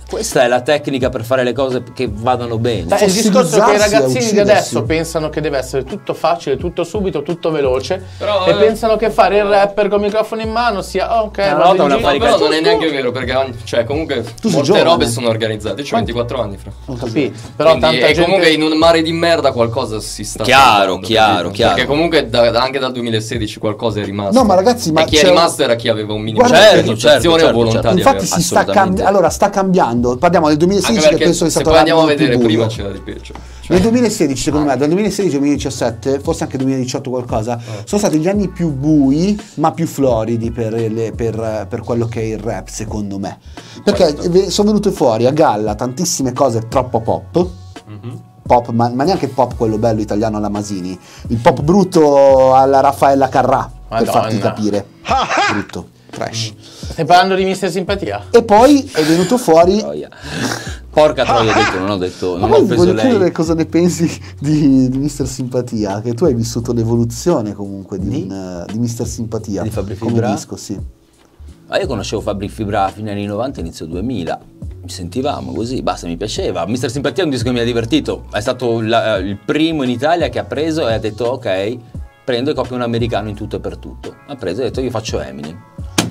Questa è la tecnica per fare le cose che vadano bene. Dai, il discorso che i ragazzini di adesso pensano che deve essere tutto facile, tutto subito, tutto veloce Però, e eh, pensano che fare il rapper con il microfono in mano sia oh, ok, Una vado volta in una giro, No, farica- però non è tu- neanche vero perché cioè, comunque sei molte giovane. robe sono organizzate. Io ho 24 anni, fra. Non Capito? Però Quindi, tanta e gente comunque in un mare di merda qualcosa si sta Chiaro, chiaro, chiaro. Perché comunque da- anche dal 2016 qualcosa è rimasto. No, ma ragazzi, ma e chi è rimasto era chi aveva un minimo Guarda- di Certo, organizzazione certo, o certo, volontà certo. di Infatti si sta, assolutamente. cambi- allora, sta cambiando. Parliamo del 2016 Anche che penso che se stato poi andiamo a l'anno vedere prima c'era di peggio. Cioè, Nel 2016, secondo me, dal 2016 al 2017, forse anche 2018 qualcosa, sono stati gli anni più bui, ma più floridi per, le- per- per quello che è il rap, secondo me. Perché ve- sono venute fuori a galla tantissime cose troppo pop. Pop, ma, ma neanche il pop quello bello italiano alla Masini, il pop brutto alla Raffaella Carrà, per Madonna. farti capire. brutto, trash. Stai parlando di Mister Simpatia? E poi è venuto fuori Troia. Porca troia, ho detto, non ho detto, Ma non ho offeso voglio chiedere lei. cosa ne pensi di, di Mister Simpatia, che tu hai vissuto l'evoluzione comunque di, Di? un, eh, di Mister Simpatia. Di Fabri come Fibra? disco, sì. Ma io conoscevo Fabri Fibra a fine anni 90, inizio 2000. Ci sentivamo così, basta, mi piaceva. Mister Simpatia è un disco che mi ha divertito. È stato la- il primo in Italia che ha preso e ha detto ok, prendo e copio un americano in tutto e per tutto. Ha preso e ha detto io faccio Eminem.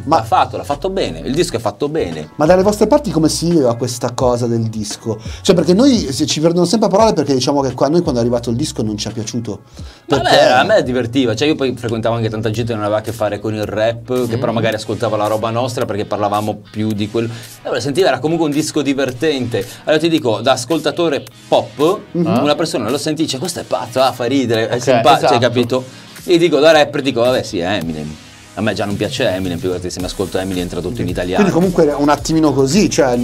Ma- l'ha fatto, l'ha fatto bene. Il disco è fatto bene. Ma dalle vostre parti come si viveva questa cosa del disco? Cioè perché noi ci perdono sempre parole perché diciamo che qua, noi quando è arrivato il disco non ci è piaciuto. Vabbè, Perché- a me divertiva, cioè io poi frequentavo anche tanta gente che non aveva a che fare con il rap, che però magari ascoltava la roba nostra perché parlavamo più di quello. Allora sentivo era comunque un disco divertente. Allora ti dico, da ascoltatore pop, una persona lo sentì, dice questo è pazzo, ah, fa ridere, è Ok, simpatico, esatto. hai capito? Io dico da rapper dico, vabbè sì, è Eminem. A me già non piace Eminem, figurati se mi ascolto Eminem tradotto in italiano. Quindi comunque un attimino così, cioè...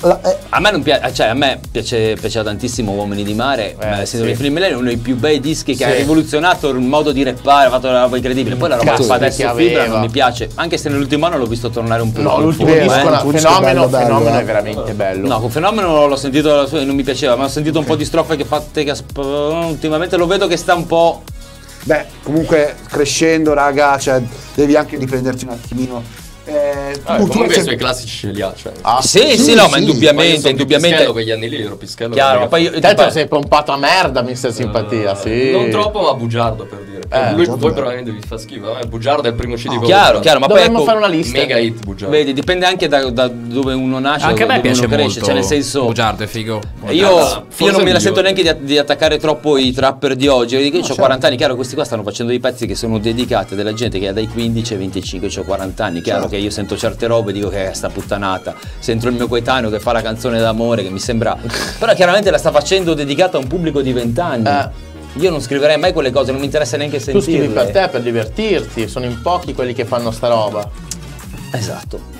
la- eh, A me, non piace, cioè a me piace, piaceva tantissimo Uomini di Mare, Eh, eh, sì. Sindrome di Film Millennium è uno dei più bei dischi che Sì. ha rivoluzionato il modo di rappare, ha fatto una roba incredibile. Poi la roba Cazzo fa adesso. Fibra non mi piace, anche se nell'ultimo anno l'ho visto tornare un po' No, in l'ultimo disco, eh. no, un disco fenomeno, bello, bello, fenomeno eh. è veramente bello. No, con Fenomeno l'ho sentito, non mi piaceva, ma ho sentito un po' di strofe che fatte che ultimamente lo vedo che sta un po'... Beh, comunque crescendo, raga, cioè devi anche riprenderti un attimino. Eh, Vabbè, tu- comunque i suoi classici ce li ha. Cioè. Ah, sì, sì, sì, no, sì. ma Poi indubbiamente, indubbiamente... Pischello quegli anni lì ero Pischello. Chiaro, ma poi io... Tanto poi- sei pompato a merda, Mister Simpatia, sì. Non troppo, ma bugiardo per dire. Eh, Lui bello. probabilmente vi fa schifo. Me bugiardo è il primo CD ho Chiaro, chiaro, ma poi Dovremmo ecco, fare una lista. Mega hit bugiardo. Vedi, dipende anche da, da dove uno nasce, Anche a me dove piace uno cresce, molto. cioè nel senso... Bugiardo è figo. Io, non me la sento neanche di, di attaccare troppo i trapper di oggi. Io ho certo. 40 anni, chiaro, questi qua stanno facendo dei pezzi che sono dedicati a della gente che ha dai 15 ai 25, io ho 40 anni. Chiaro Certo. Che io sento certe robe e dico che è sta puttanata. Sento il mio coetaneo che fa la canzone d'amore che mi sembra. Però chiaramente la sta facendo dedicata a un pubblico di 20 anni. Eh. Io non scriverei mai quelle cose, non mi interessa neanche Tu sentirle. scrivi per te, per divertirti, sono in pochi quelli che fanno sta roba. Esatto.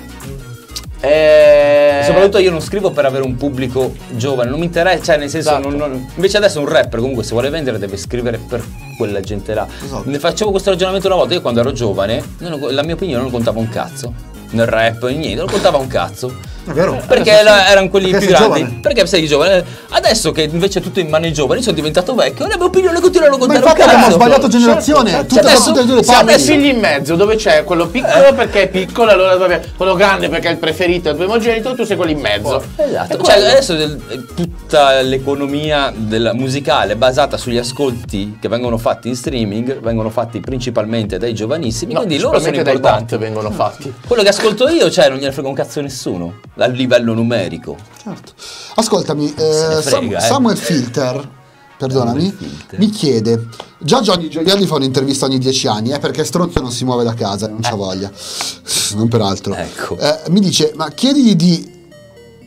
E... E soprattutto io non scrivo per avere un pubblico giovane, non mi interessa, cioè nel senso, Esatto. non- non- invece adesso un rapper comunque se vuole vendere deve scrivere per quella gente là. Esatto. Ne facevo questo ragionamento una volta, io quando ero giovane, non- la mia opinione non contava un cazzo. Nel rap, niente, non contava un cazzo. È vero. Perché la- erano quelli Perché più grandi. giovane. Perché sei giovane. Adesso che invece è tutto in mano ai giovani, sono diventato vecchio, la mia opinione continuano a Ma contare un infatti abbiamo sbagliato generazione, Certo, tutte, adesso tutte e due le siamo parti. messi lì in mezzo dove c'è quello piccolo perché è piccolo, allora dove- quello grande perché è il preferito, il primogenito, tu sei quello in mezzo. Esatto, cioè adesso del- tutta l'economia della musicale basata sugli ascolti che vengono fatti in streaming, vengono fatti principalmente dai giovanissimi, No, quindi loro sono importanti. vengono fatti. Quello che ascolto io, cioè, non gliene frega un cazzo nessuno, a livello numerico. Certo. Ascoltami, eh, ne Sam- frega, eh. Samuel Filter, perdonami, Samuel Filter. mi chiede, già Johnny Gioielli fa un'intervista ogni dieci anni, eh, perché stronzo non si muove da casa, non c'ha voglia, non peraltro. Ecco. Eh, mi dice, ma chiedigli di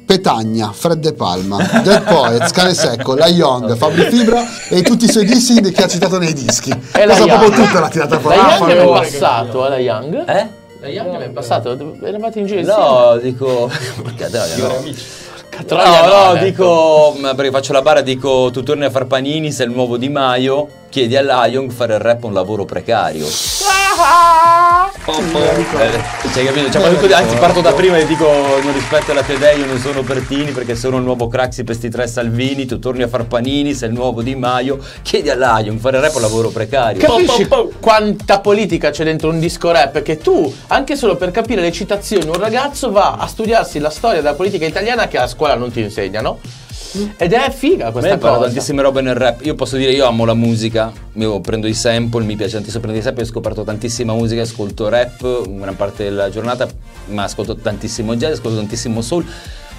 Petagna, Fred De Palma, Dead Poets, Cane Secco, La Young, Fabri Fibra e tutti i suoi dissing che ha citato nei dischi. E la Cosa Young. proprio tutta l'ha tirata fuori. La Ah, Young fa è passato, eh, la Young? Eh? La Young è passato, eravate in giro? No, dico. Porca troia, no. Troia, No, no, detto. dico. ma Perché faccio la bara, dico tu torni a far panini, sei il nuovo Di Maio, chiedi a Lion fare il rap un lavoro precario. Po, po. Eh, cioè, capito? Cioè, quando- anzi, parto da prima e dico: Non rispetto la Tedei, io non sono Pertini perché sono il nuovo Craxi per sti tre Salvini. Tu torni a far panini, sei il nuovo Di Maio. Chiedi all'Aion, fare rap è un lavoro precario. Capisci quanta politica c'è dentro un disco rap? Che tu, anche solo per capire le citazioni, un ragazzo va a studiarsi la storia della politica italiana che a scuola non ti insegnano. Ed è figa questa cosa. tantissime robe nel rap. Io posso dire, io amo la musica. Io prendo i sample, mi piace tantissimo prendere i sample. Ho scoperto tantissima musica, ascolto rap gran parte della giornata, ma ascolto tantissimo jazz, ascolto tantissimo soul.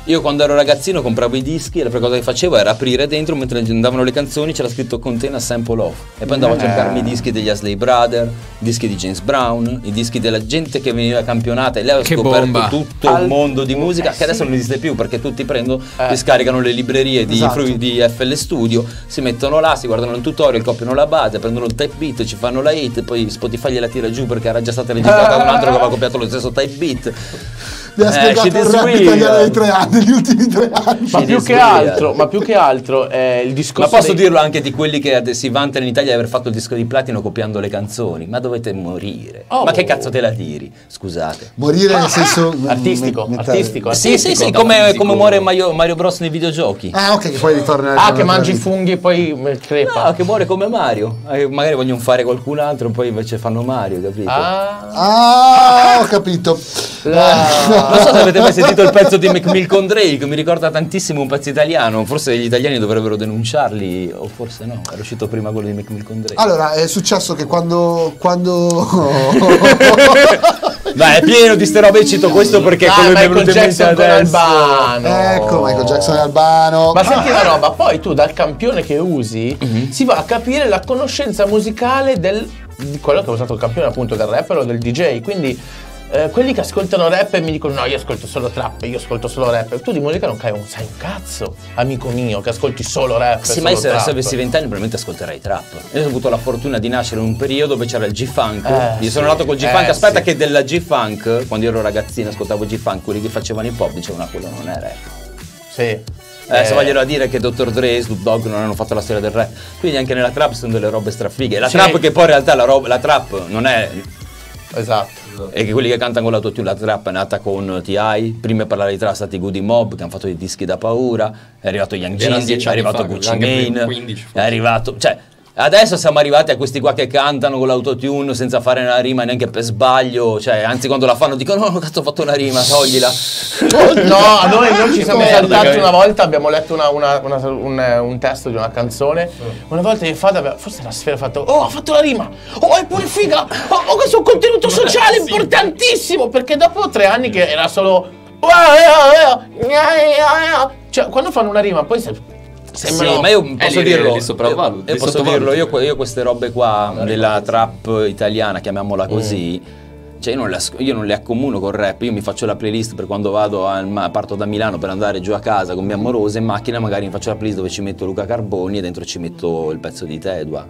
Io quando ero ragazzino compravo i dischi e la prima cosa che facevo era aprire dentro mentre andavano le canzoni c'era scritto contain a sample of e poi andavo a cercarmi i dischi degli Asley Brother, i dischi di James Brown, i dischi della gente che veniva campionata e lei Che scoperto bomba. tutto Al- un mondo di musica Eh, che adesso sì. non esiste più perché tutti prendono, Eh. li scaricano le librerie di, Esatto. frui- di FL Studio, si mettono là, si guardano il tutorial, copiano la base, prendono il type beat, ci fanno la hit, poi Spotify gliela tira giù perché era già stata registrata da un altro che aveva copiato lo stesso type beat. Mi ha Eh, spiegato il rap italiano dei tre anni, degli ultimi tre anni. Ma più, altro, ma più che altro è il Ma discorso. posso dei- dirlo anche di quelli che ad- si vantano in Italia di aver fatto il disco di platino copiando le canzoni. Ma dovete morire. Oh. Ma che cazzo te la tiri? Scusate. Morire nel senso... Artistico, me- mettere- artistico. Sì, sì, sì, come, come muore Mario, Mario Bros nei videogiochi. Ah, ok, che poi ritorna... Ah, che mangi i funghi e poi eh, crepa. No, che muore come Mario. Eh, magari vogliono fare qualcun altro, poi invece fanno Mario, capito? Ah, Ah, ho capito. la- Non so se avete mai sentito il pezzo di Macmillan Drake, mi ricorda tantissimo un pezzo italiano. Forse gli italiani dovrebbero denunciarli, o forse no. Era uscito prima quello di Macmillan Drake. Allora, è successo che quando... quando... Dai, è pieno di ste robe. Cito questo perché Dai, quello mi è Michael mente Jackson con adesso. Albano. ecco, Michael Jackson e Albano. Ma senti una roba, poi tu dal campione che usi si va a capire la conoscenza musicale del, di quello che ha usato il campione appunto del rapper o del DJ. Quindi eh, quelli che ascoltano rap e mi dicono no io ascolto solo trap, io ascolto solo rap. Tu di musica non cai un, sai un cazzo, amico mio, che ascolti solo rap. Sì, ma se adesso avessi vent'anni probabilmente ascolterei trap. Io ho avuto la fortuna di nascere in un periodo dove c'era il G-Funk. Eh, io sono sì. nato col G-Funk. Eh, Aspetta sì. che della G-Funk, quando io ero ragazzino, ascoltavo G-Funk, quelli che facevano hip hop dicevano ah, quello non è rap. Sì. Eh, se vogliono dire che Dr. Dre e Snoop Dogg non hanno fatto la storia del rap. Quindi anche nella trap sono delle robe strafighe. La Sì. trap che poi in realtà la, roba- la trap non è... Esatto. E che quelli che cantano con l'autotune, la trap è nata con T.I. Prima a parlare di trap sono stati Goody Mob che hanno fatto dei dischi da paura. È arrivato Young Jeezy, è arrivato fa, Gucci Mane. 15 È arrivato... Cioè, Adesso siamo arrivati a questi qua che cantano con l'autotune senza fare una rima neanche per sbaglio. Cioè, anzi, quando la fanno dicono: No, cazzo, ho fatto una rima, toglila. No, noi, noi ci siamo saltati una volta, abbiamo letto una- una- una- un, un testo di una canzone. Una volta in Fada, forse la sfera ha fatto, oh, ha fatto la rima! Oh, è pure figa! Oh, oh, questo è un contenuto sociale importantissimo! Perché dopo tre anni che era solo. Cioè, quando fanno una rima, poi sembrano. Sì, ma io posso li- dirlo. li io, io posso dirlo, io, io queste robe qua della trap italiana, chiamiamola così. Cioè, io non, le io non le accomuno col rap, io mi faccio la playlist per quando vado al ma- parto da Milano per andare giù a casa con mia amorosa in macchina, magari mi faccio la playlist dove ci metto Luca Carboni e dentro ci metto il pezzo di Tedua.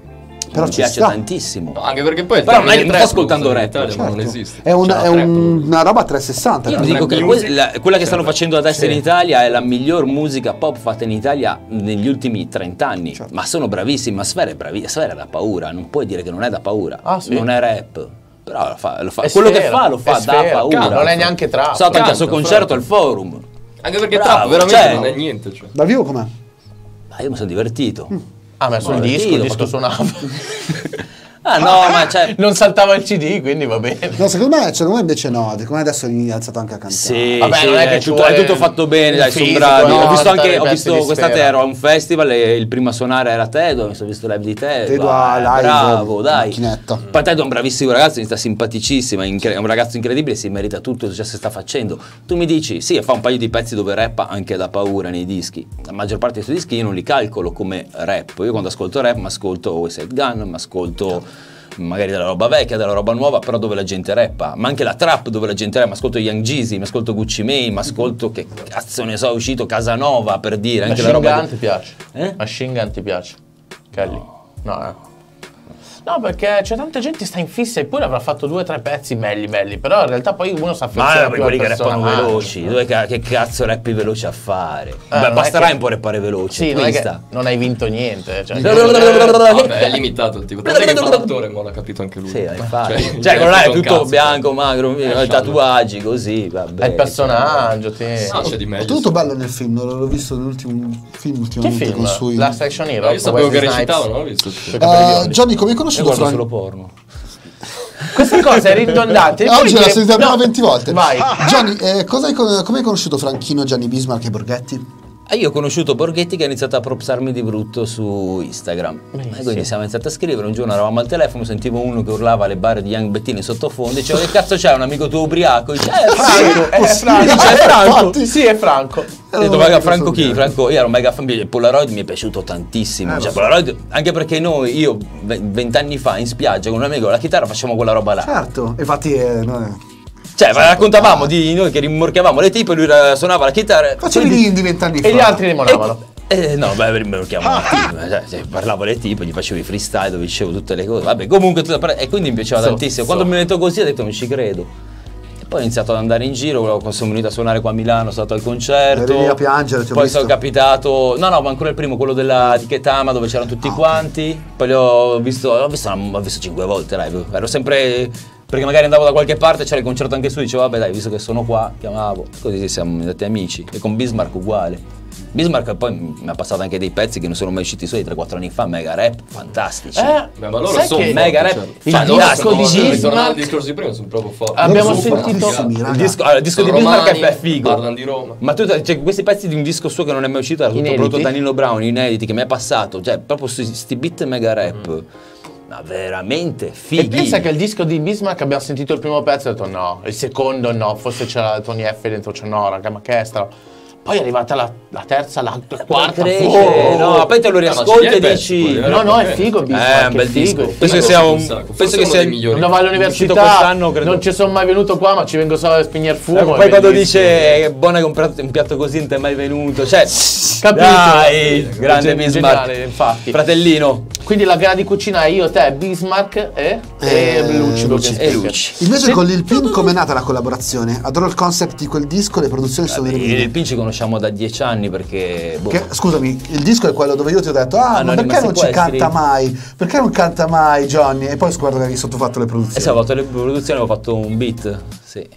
Però mi ci piace sta. tantissimo. No, anche perché poi Però non che non sto ascoltando rap, Italia, non Certo. esiste. È, un- Cioè, è un- una roba a 360. Io dico che Trap que- music. la- quella che stanno Cioè, facendo adesso in. Italia è la miglior musica pop fatta in Italia negli ultimi 30 anni. Certo. Ma sono bravissimi, ma Sfera è bravissima, Sfera è da paura, non puoi dire che non è da paura. Ah, sì? Non è rap. Però lo fa, lo fa- quello che Sfera, fa lo è fa da Sfera, paura. cazzo, non è neanche trap. Sono stato anche al suo Canta, concerto al forum. Anche perché Bravo, trap veramente cioè- non è niente. Cioè. Dal vivo com'è? Ma io mi sono divertito. Ah, ma sul disco, il disco suonava. Ah no, ma cioè... non saltava il CD, quindi va bene. No, secondo me, secondo me invece no. Secondo me adesso è alzato anche a cantare. Sì, Vabbè, sì, non è che tutto, è tutto fatto bene, dai, sono bravi. no, ho visto anche, ho visto quest'estate ero a un festival e il primo a suonare era Tedo, mi sono visto il live di Tedo. Tedo ah, a live, bravo, dai. macchinetta. Poi Tedo è un bravissimo ragazzo, mi sta simpaticissima, è un ragazzo incredibile, si merita tutto successo che sta facendo. Tu mi dici, sì, fa un paio di pezzi dove rappa anche da paura nei dischi. La maggior parte dei suoi dischi io non li calcolo come rap. Io quando ascolto rap mi ascolto West Gun, mi ascolto magari della roba vecchia, della roba nuova, però dove la gente rappa. Ma anche la trap dove la gente rappa, mi ascolto Young Jeezy, mi ascolto Gucci Mane, mi ascolto che cazzo ne so, è uscito Casanova per dire, anche la Machine roba Gun ti piace? Eh? Machine Gun ti piace? Kelly? No, eh. No, perché c'è tanta gente che sta in fissa eppure avrà fatto due o tre pezzi belli belli, però in realtà poi uno si affeziona Ma poi quelli che rappano veloci, dove ca- che cazzo rappi veloci a fare? non Beh, è basterà che- un po' rappare veloci. Sì, non è che non hai vinto niente. Cioè, Vabbè, è limitato il tipo. Tant'è che l'attore, ma l'ha capito anche lui. Sì, infatti. Cioè, Cioè, quello là è tutto cazzo, bianco, magro, Eh, tatuaggi, così, vabbè. è il personaggio, sì. No, c'è di meglio. Tutto bello nel film, non l'ho visto nell'ultimo film Che ultimamente film? con sui. Last Action Hero? No, io sapevo che Wesley Snipes. recitava, non l'ho visto. Eh. Johnny, come hai Conosciuto guardo Frank? solo porno. Questa cosa è ridondante. Eh, Oggi l'ha sentita almeno no, 20 volte. Vai. Gianni, eh, cosa hai con- come hai conosciuto Franchino, Gianni Bismarck e Borghetti? E io ho conosciuto Borghetti che ha iniziato a propsarmi di brutto su Instagram. Benissimo. E quindi siamo iniziati a scrivere. Un giorno eravamo al telefono, sentivo uno che urlava alle barre di Young Bettini in sottofondo. Dicevo, che cazzo c'è? Un amico tuo ubriaco? Dice, eh, Franco. È Franco. Dice, è Franco. infatti. Sì, è Franco. Ho detto, "Maga, Franco chi? Franco, io ero mega fan di Polaroid, mi è piaciuto tantissimo. Eh, cioè, so. Polaroid, anche perché noi, io, ve- vent'anni fa in spiaggia con un amico la chitarra facciamo quella roba là. Certo, infatti eh, no, Cioè, raccontavamo di noi che rimorchiavamo le tipe, lui suonava la chitarra. facevi quindi- l'indie vent'anni fa. E gli altri limonavano. Eh, no, beh, rimorchiamo la tipe, cioè, cioè, parlavo alle tipe, gli facevo i freestyle dove dicevo tutte le cose. Vabbè, comunque, tutta par- e quindi mi piaceva So, tantissimo. so. Quando mi ho detto così ho detto non ci credo. E poi ho iniziato ad andare in giro, sono venuto a suonare qua a Milano, sono stato al concerto. Eri lì a piangere, ti ho Poi visto. sono capitato. No, no, ma ancora il primo, quello della di Ketama, dove c'erano tutti Ah, quanti. Poi li ho visto, l'ho visto, l'ho visto cinque volte live. Ero sempre. Perché magari andavo da qualche parte, c'era il concerto anche su, dicevo, vabbè dai, visto che sono qua, chiamavo. Così siamo diventati amici. E con Bismarck uguale. Bismarck poi mi ha passato anche dei pezzi che non sono mai usciti su di 3-4 anni fa, mega rap, fantastici. Eh, ma loro sai sono mega rap. forti, il cioè, disco sono di Bismarck- al discorso di prima, sono proprio forti. Abbiamo sentito-. Il disco, allora, il disco di Bismarck romani, è figo. parlano di Roma. Ma tu, cioè, questi pezzi di un disco suo che non è mai uscito, era tutto prodotto da Nino Brown, inediti, che mi è passato, cioè proprio su sti beat mega rap. Ma veramente fighi. E pensa che il disco di Bismarck abbiamo sentito il primo pezzo e ho detto no, il secondo no, forse c'era Tony F dentro, cioè no, raga, ma che è sta... Poi è arrivata la, la terza, la, la quarta, cresce, oh! no, poi te lo riascolti hai e dici... No, no, è Eh, figo Eh, Bismarck, è un bel figo, disco. Penso che sia un... sacco, Penso che sia... Quando vai Uscito all'università non ci sono mai venuto qua, ma ci vengo solo a spegnere fumo. Eh, è poi quando bellissimo. dice è buono che un piatto, un piatto così non ti è mai venuto, cioè, Capito? dai, grande Gen- Bismarck, geniale, infatti. fratellino, Quindi la gara di cucina è io, te, Bismarck e, Eh, e Luci. Luci. Broken e. Luci. Invece con Lil Pin com'è nata la collaborazione? Adoro il concept di quel disco, le produzioni sono Il veramente. Pin ci conosciamo da dieci anni perché... boh, Che, scusami, il disco è quello dove io ti ho detto: Ah, ma Anonima perché non ci canta mai? Perché non canta mai Johnny? E poi sguardo che avevi sottofatto le produzioni. se ho fatto le produzioni, avevo fatto un beat, sì.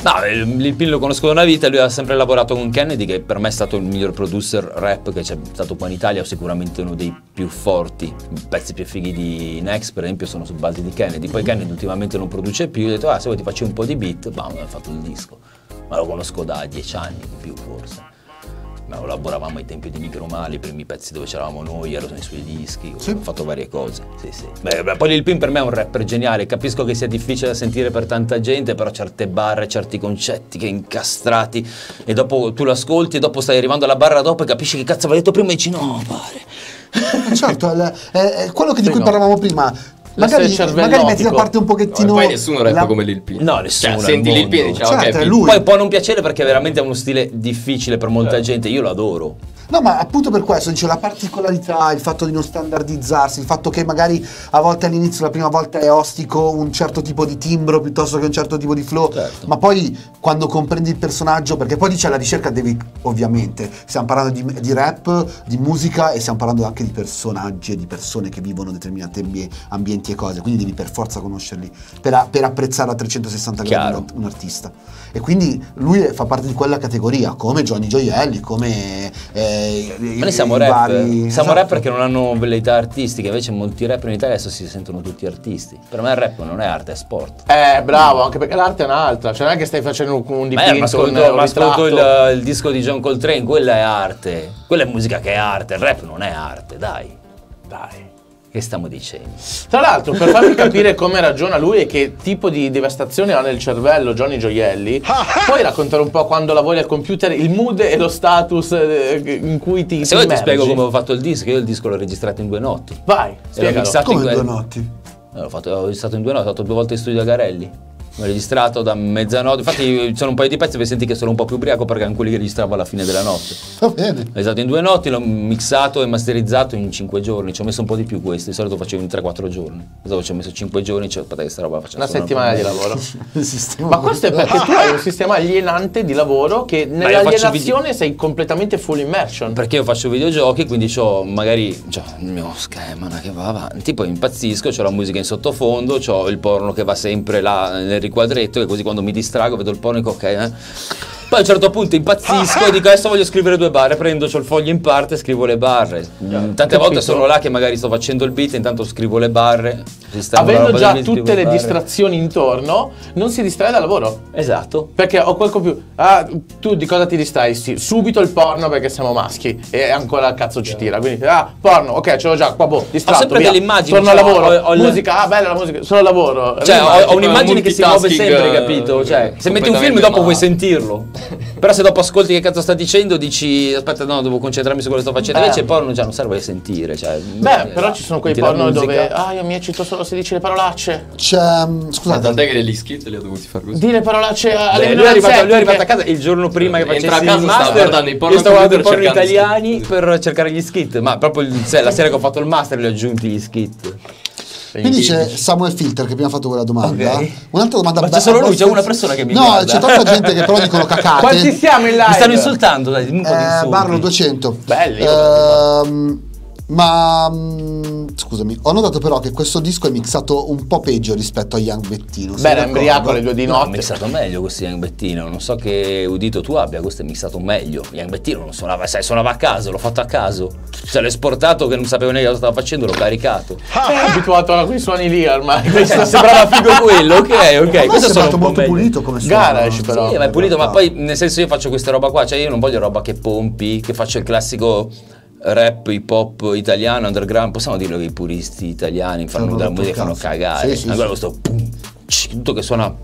No, il il Pin lo conosco da una vita, lui ha sempre lavorato con Kennedy, che per me è stato il miglior producer rap che c'è stato qua in Italia, o sicuramente uno dei più forti. I pezzi più fighi di Next, per esempio, sono su base di Kennedy. Poi Kennedy ultimamente non produce più, ho detto, ah, se vuoi ti faccio un po' di beat, bam, ho fatto il disco. Ma lo conosco da dieci anni, di più forse. Ma collaboravamo ai tempi di Micromali, i primi pezzi dove c'eravamo noi, ero nei suoi dischi, Sì. ho fatto varie cose. Sì, sì. Beh, beh, poi Lil Pin per me è un rapper geniale, capisco che sia difficile da sentire per tanta gente, però certe barre, certi concetti che incastrati e dopo tu lo ascolti e dopo stai arrivando alla barra dopo e capisci che cazzo aveva detto prima e dici no, pare. Eh, certo, è, è- quello che di cui no. parlavamo prima. Magari, magari metti da parte un pochettino. poi nessuno rappa la- come Lil Pin. No, nessuno Cioè, senti Lil Pin e mondo. dici, ok, Certo, Pin. lui. Poi può non piacere perché veramente è uno stile difficile per molta Certo. gente, io lo adoro. No, ma appunto per questo dice la particolarità, il fatto di non standardizzarsi, il fatto che magari a volte all'inizio, la prima volta è ostico un certo tipo di timbro piuttosto che un certo tipo di flow, Certo. ma poi quando comprendi il personaggio, perché poi dice alla ricerca devi, ovviamente, stiamo parlando di, di rap, di musica e stiamo parlando anche di personaggi e di persone che vivono determinati ambie- ambienti e cose, quindi devi per forza conoscerli per, a- per apprezzare a 360 gradi un, un artista. E quindi lui fa parte di quella categoria, come Johnny Gioielli, come... eh, i- Ma noi siamo i rapper, vari- siamo esatto. rapper che non hanno velleità artistiche, invece molti rapper in Italia adesso si sentono tutti artisti. Per me il rap non è arte, è sport. Eh, bravo, anche perché l'arte è un'altra, cioè non è che stai facendo un, dipinto, eh, ma ascolto, ma ascolto il, il disco di John Coltrane, quella è arte. Quella è musica che è arte, il rap non è arte, dai. Dai. Che stiamo dicendo? Tra l'altro, per farvi capire come ragiona lui e che tipo di devastazione ha nel cervello Johnny Gioielli, puoi raccontare un po' quando lavori al computer il mood e lo status eh, in cui ti Se vuoi ti spiego come ho fatto il disco, io il disco l'ho registrato in due notti. Vai, l'ho spiegalo. Come in due notti? Eh, L'ho fatto, l'ho registrato in due notti, ho fatto due volte in studio a Garelli. Ho registrato da mezzanotte. Infatti, ci sono un paio di pezzi per senti che sono un po' più ubriaco perché erano quelli che registravo alla fine della notte. Va bene. Esatto, in due notti l'ho mixato e masterizzato in 5 giorni. Ci ho messo un po' di più questo. Di solito facevo in 3-4 giorni. Dopo ci ho messo 5 giorni. Cioè, aspetta, che sta roba la faccio Una settimana di lavoro. Ma questo è perché tu hai un sistema alienante di lavoro che nell'alienazione sei completamente full immersion. Perché io faccio videogiochi, quindi ho magari c'ho il mio schema che va avanti, poi impazzisco, ho la musica in sottofondo, ho il porno che va sempre là nel riquadretto, e così quando mi distrago vedo il porno e dico ok, eh. Poi a un certo punto impazzisco e dico adesso voglio scrivere due barre, prendo c'ho il foglio in parte e scrivo le barre. Mm, Tante capito. volte sono là che magari sto facendo il beat e intanto scrivo le barre. Avendo già beat, tutte le barre. distrazioni intorno, non si distrae dal lavoro. Esatto. Perché ho quel computer. Ah, tu di cosa ti distrai? Sì, subito il porno perché siamo maschi. E ancora il cazzo ci tira. Quindi, ah, porno, ok, ce l'ho già, qua boh, distratto. sempre via. delle immagini, Torno al cioè, lavoro. ho- ho musica, ah, bella la musica, sono al lavoro. Cioè, ho, ho un'immagine che si muove sempre, capito? Cioè, se metti un film dopo vuoi male. sentirlo. Però se dopo ascolti che cazzo sta dicendo, dici aspetta, no, devo concentrarmi su quello che sto facendo. Eh. Invece porno già non serve a sentire. Cioè, Beh, però ci sono quei porno dove. Ah, io mi eccito solo se dici le parolacce. C'è. Ma Scusate, tant'è che degli skit li ha dovuti fare così. Dire parolacce alle Beh, lui, è arrivato, lui è arrivato a casa il giorno prima che facessi a il master. guardando i porno io stavo guardando i porno italiani per cercare gli skit. Ma proprio il- cioè, la sera che ho fatto il master li ho aggiunti gli skit. Qui dice Samuel Filter che ha fatto quella domanda. Ok. Un'altra domanda Ma c'è solo lui, c'è una persona che mi No, guarda. c'è tanta gente che però dicono cacate. Quanti siamo in live? Mi stanno insultando, dai, un po' di Eh. Barlo 200. Belli, Ehm, ma mm, scusami, ho notato però che questo disco è mixato un po' peggio rispetto a Young Bettino. Beh, era embriaco alle due di No, è notte. mixato meglio questo Young Bettino. Non so che udito tu abbia, questo è mixato meglio. Young Bettino non suonava, sai, suonava a caso, l'ho fatto a caso. Cioè, l'ho esportato che non sapevo neanche cosa stava facendo, l'ho caricato. È abituato a quei suoni lì ormai. Cioè, sembrava figo quello, ok, ok. È Questo un po' molto meglio. pulito come suono. Garage, però. Sì, ma è pulito, ma realtà. poi nel senso io faccio questa roba qua, cioè io non voglio roba che pompi, che faccio il classico rap hip hop italiano, underground, possiamo dirlo che i puristi italiani fanno della musica fanno cagare. Sì, sì, guarda sì. questo pum, ch, tutto che suona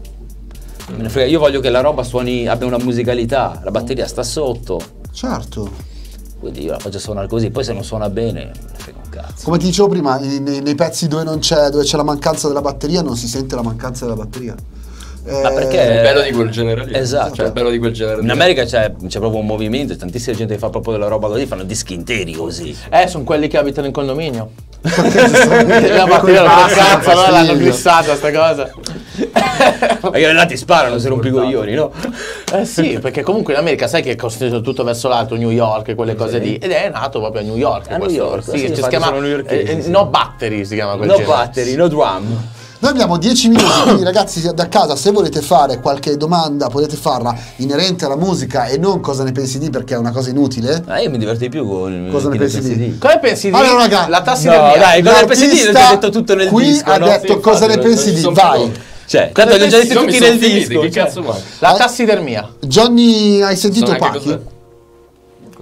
me ne frega, io voglio che la roba suoni abbia una musicalità, la batteria sta sotto. Certo. Quindi io la faccio suonare così, poi se non suona bene, me ne frega un cazzo. Come ti dicevo prima, nei, nei- nei pezzi dove, non c'è, dove c'è la mancanza della batteria non si sente la mancanza della batteria. Ma Eh, perché- È il bello di quel genere lì. Esatto. Cioè, bello di quel genere In. America c'è, c'è proprio un movimento, tantissima gente che fa proprio della roba così, fanno dischi interi così. Eh, sono quelli che abitano in condominio. La Basta, fa cazzo, allora l'hanno glissata sta cosa. Perché là ti sparano se rompi i coglioni, no? Eh sì, perché comunque in America sai che è costruito tutto verso l'alto, New York e quelle cose lì. Ed è nato proprio a New York. A New questo. York, Sì, sì, si chiama eh, sì. No Battery si chiama quel No genere. battery, no drum. Noi abbiamo 10 minuti, quindi ragazzi da casa se volete fare qualche domanda potete farla inerente alla musica e non cosa ne pensi di perché è una cosa inutile. Ah, io mi diverto di più con Cosa ne chi pensi di? Cosa ne pensi di Allora, raga, la No, tassidermia? dai, cosa ne pensi di? L'artista Ti ho detto tutto nel qui disco, ha no? detto Sì, cosa ne infatti, pensi non di, vai. Cioè, tanto li ho già mi tutti nel finiti, disco. Che cioè. cazzo vuoi? La Eh? tassidermia. Johnny, hai sentito Pachi?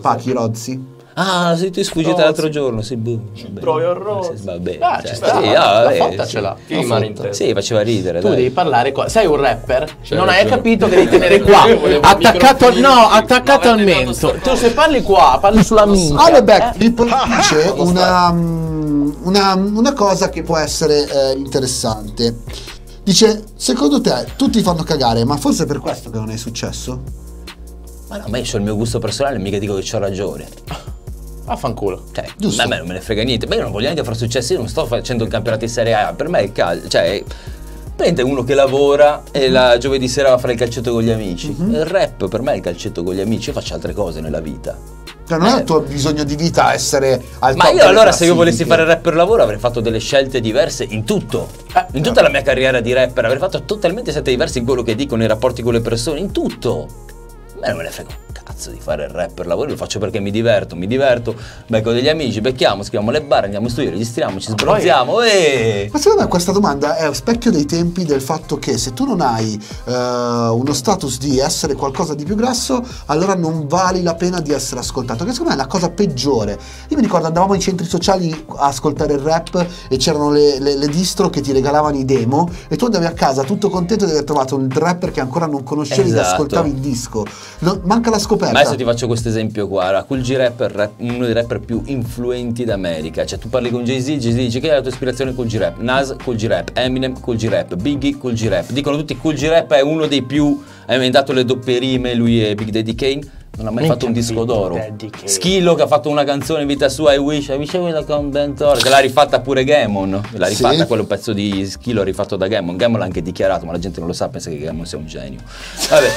Pachi Rozzi. Ah, sei tu è sfuggita l'altro giorno, sì, boh. vabbè. Troia Rossi. Sì, Vabbè, Ah, cioè, ci sta. sì, ah, la vabbè, fotta sì. ce l'ha. Rimane in testa. Sì, faceva ridere, Tu dai. devi parlare qua. Sei un rapper? C'hai non hai capito che devi tenere qua. Attaccato al no, attaccato al mento. Tu se parli qua, parli sulla minchia. Ale eh? Backflip dice una, mm, una, una cosa che può essere eh, interessante. Dice, secondo te tutti fanno cagare, ma forse è per questo che non è successo? Ma no, ma io ho il mio gusto personale, mica dico che ho ragione. Affanculo. Cioè, Giusto. a me non me ne frega niente. Ma io non voglio neanche far successo, io non sto facendo il campionato di Serie A. Per me è calcio. Cioè, prende uno che lavora e la giovedì sera va a fare il calcetto con gli amici. Il rap per me è il calcetto con gli amici. Io faccio altre cose nella vita. Cioè, non è Eh. il tuo bisogno di vita essere al Ma top io allora se io volessi fare rap per lavoro avrei fatto delle scelte diverse in tutto. Eh, in tutta la mia carriera di rapper avrei fatto totalmente scelte diverse in quello che dico, nei rapporti con le persone, in tutto. Me non me ne frega un cazzo di fare il rap per lavoro, lo faccio perché mi diverto, mi diverto, becco degli amici, becchiamo, scriviamo le barre, andiamo in studio, registriamo, ci sbronziamo e... Ma secondo me questa domanda è specchio dei tempi del fatto che se tu non hai eh, uno status di essere qualcosa di più grasso, allora non vali la pena di essere ascoltato. Che secondo me è la cosa peggiore. Io mi ricordo andavamo ai centri sociali a ascoltare il rap e c'erano le, le- le distro che ti regalavano i demo e tu andavi a casa tutto contento di aver trovato un rapper che ancora non conoscevi Esatto. ascoltavi il disco. No, manca la scoperta. Ma adesso ti faccio questo esempio qua. Allora, Cool G Rap è uno dei rapper più influenti d'America. Cioè, tu parli con Jay-Z, Jay-Z dice che è la tua ispirazione Cool G Rap. Nas, Cool G Rap. Eminem, Cool G Rap. Biggie, Cool G Rap. Dicono tutti Cool G Rap è uno dei più. Ha inventato le doppie rime, lui e Big Daddy Kane. Non ha mai Minchia, fatto un disco d'oro. Schillo che ha fatto una canzone in vita sua, I Wish, I Wish I Will Come Bentor, che l'ha rifatta pure Gammon. L'ha Sì. rifatta quello pezzo di Schillo rifatto da Gammon. Gammon l'ha anche dichiarato, ma la gente non lo sa, pensa che Gammon sia un genio. Vabbè.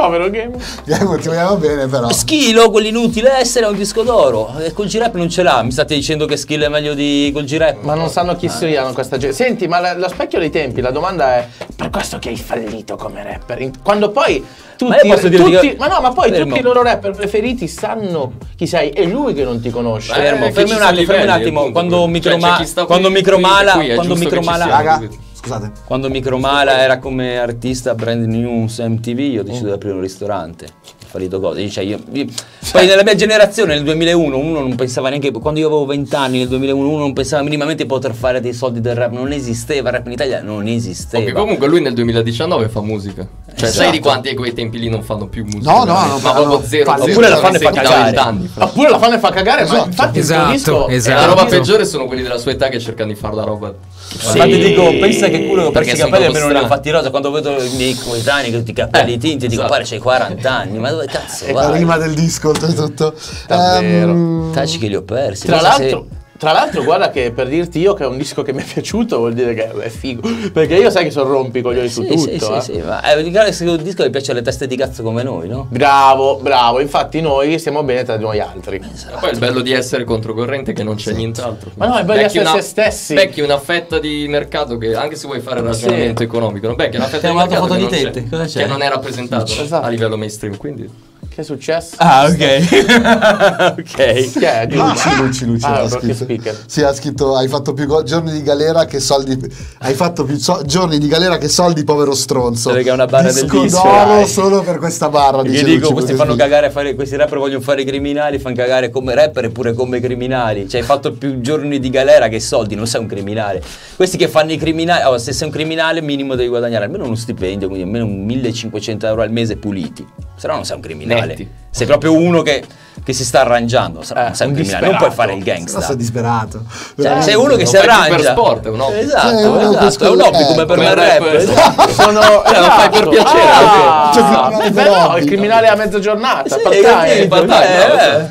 Povero game. Eh, ti vogliamo bene però. Schilo, quell'inutile essere, è un disco d'oro. E col G-Rap non ce l'ha. Mi state dicendo che Schilo è meglio di col G-Rap? Ma non sanno chi siano questa gente. Senti, ma la- lo specchio dei tempi, la domanda è: per questo che hai fallito come rapper? In- Quando poi tutti, Ma posso tutti- che- ma no, ma poi Fermo. tutti i loro rapper preferiti sanno chi sei, è lui che non ti conosce. Fermo, che fermi un attimo, fermi un attimo. Quando. Microma- Cioè, quando Micromala- qui, quando Micromala- Raga? Scusate. Quando Micromala era come artista brand new su MTV, io ho deciso di aprire un ristorante. Ho fallito cose. Cioè, io- io- Poi nella mia generazione, nel 2001, uno non pensava neanche. Quando io avevo 20 anni, nel 2001, uno non pensava minimamente di poter fare dei soldi del rap. Non esisteva. Il rap in Italia non esisteva. Ok, comunque lui nel 2019 fa musica. Cioè, Esatto. sai di quanti a quei tempi lì non fanno più musica? No, no, no, ma proprio zero. fanno- zero. Oppure la Cioè, fanno e fa cagare. 20 anni. Oppure la fanno e fa cagare, ma Esatto. infatti il Esatto, esatto. La roba peggiore sono quelli della sua età che cercano di fare la roba. Infatti dico, pensa che culo che ho perso Perché i capelli almeno non li ho fatti rosa. Quando vedo i miei coetanei con tutti i capelli Eh, tinti, dico, esatto. pare c'hai 40 anni. Ma dove cazzo vai? rima del disco, oltretutto. Davvero. Ehm, Taci che li ho persi. Tra so se- l'altro, tra l'altro, guarda che per dirti io che è un disco che mi è piaciuto vuol dire che è figo. Perché io sai che sono rompicoglioni su Sì, tutto. sì, sì, eh. sì, ma è un disco che piace alle teste di cazzo come noi, no? Bravo, bravo. Infatti noi stiamo bene tra noi altri. E poi il bello di essere controcorrente è che non c'è nient'altro. Ma no, è bello di Becchi essere una- se stessi. Becchi una fetta di mercato che anche se vuoi fare ragionamento economico, no? becchi una fetta Abbiamo di mercato che, foto non di c'è, tette, cosa c'è? che non è rappresentato no? Esatto. a livello mainstream. Quindi Che è successo? Ah, ok. ok. Chi è? Luci, Luci, Luci. Ah, ha rocky scritto. Sì, ha scritto: Hai fatto più go- giorni di galera che soldi. Hai fatto più so- giorni di galera che soldi, povero stronzo. Perché è una barra del disco disco, d'oro solo per questa barra. Che dice dico, Luci questi fanno cagare a fare, questi rapper vogliono fare i criminali, fanno cagare come rapper e pure come criminali. Cioè, hai fatto più giorni di galera che soldi, non sei un criminale. Questi che fanno i criminali, oh, se sei un criminale, minimo devi guadagnare almeno uno stipendio, quindi almeno un 1500 euro al mese puliti. Se no non sei un criminale. Netti. Sei proprio uno che, che si sta arrangiando, no Eh, sei un un criminale, non puoi fare il No, gangsta. sei disperato. Cioè, sei uno che si arrangia. per sport, è un hobby. Esatto, uno esatto, che è un hobby eh, come per me rap. rap, esatto. Sono, Eh, lo fai per piacere, Ah, Cioè, criminale eh, beh, no, hobby. il criminale a mezza giornata. Sì, part-time. eh, no,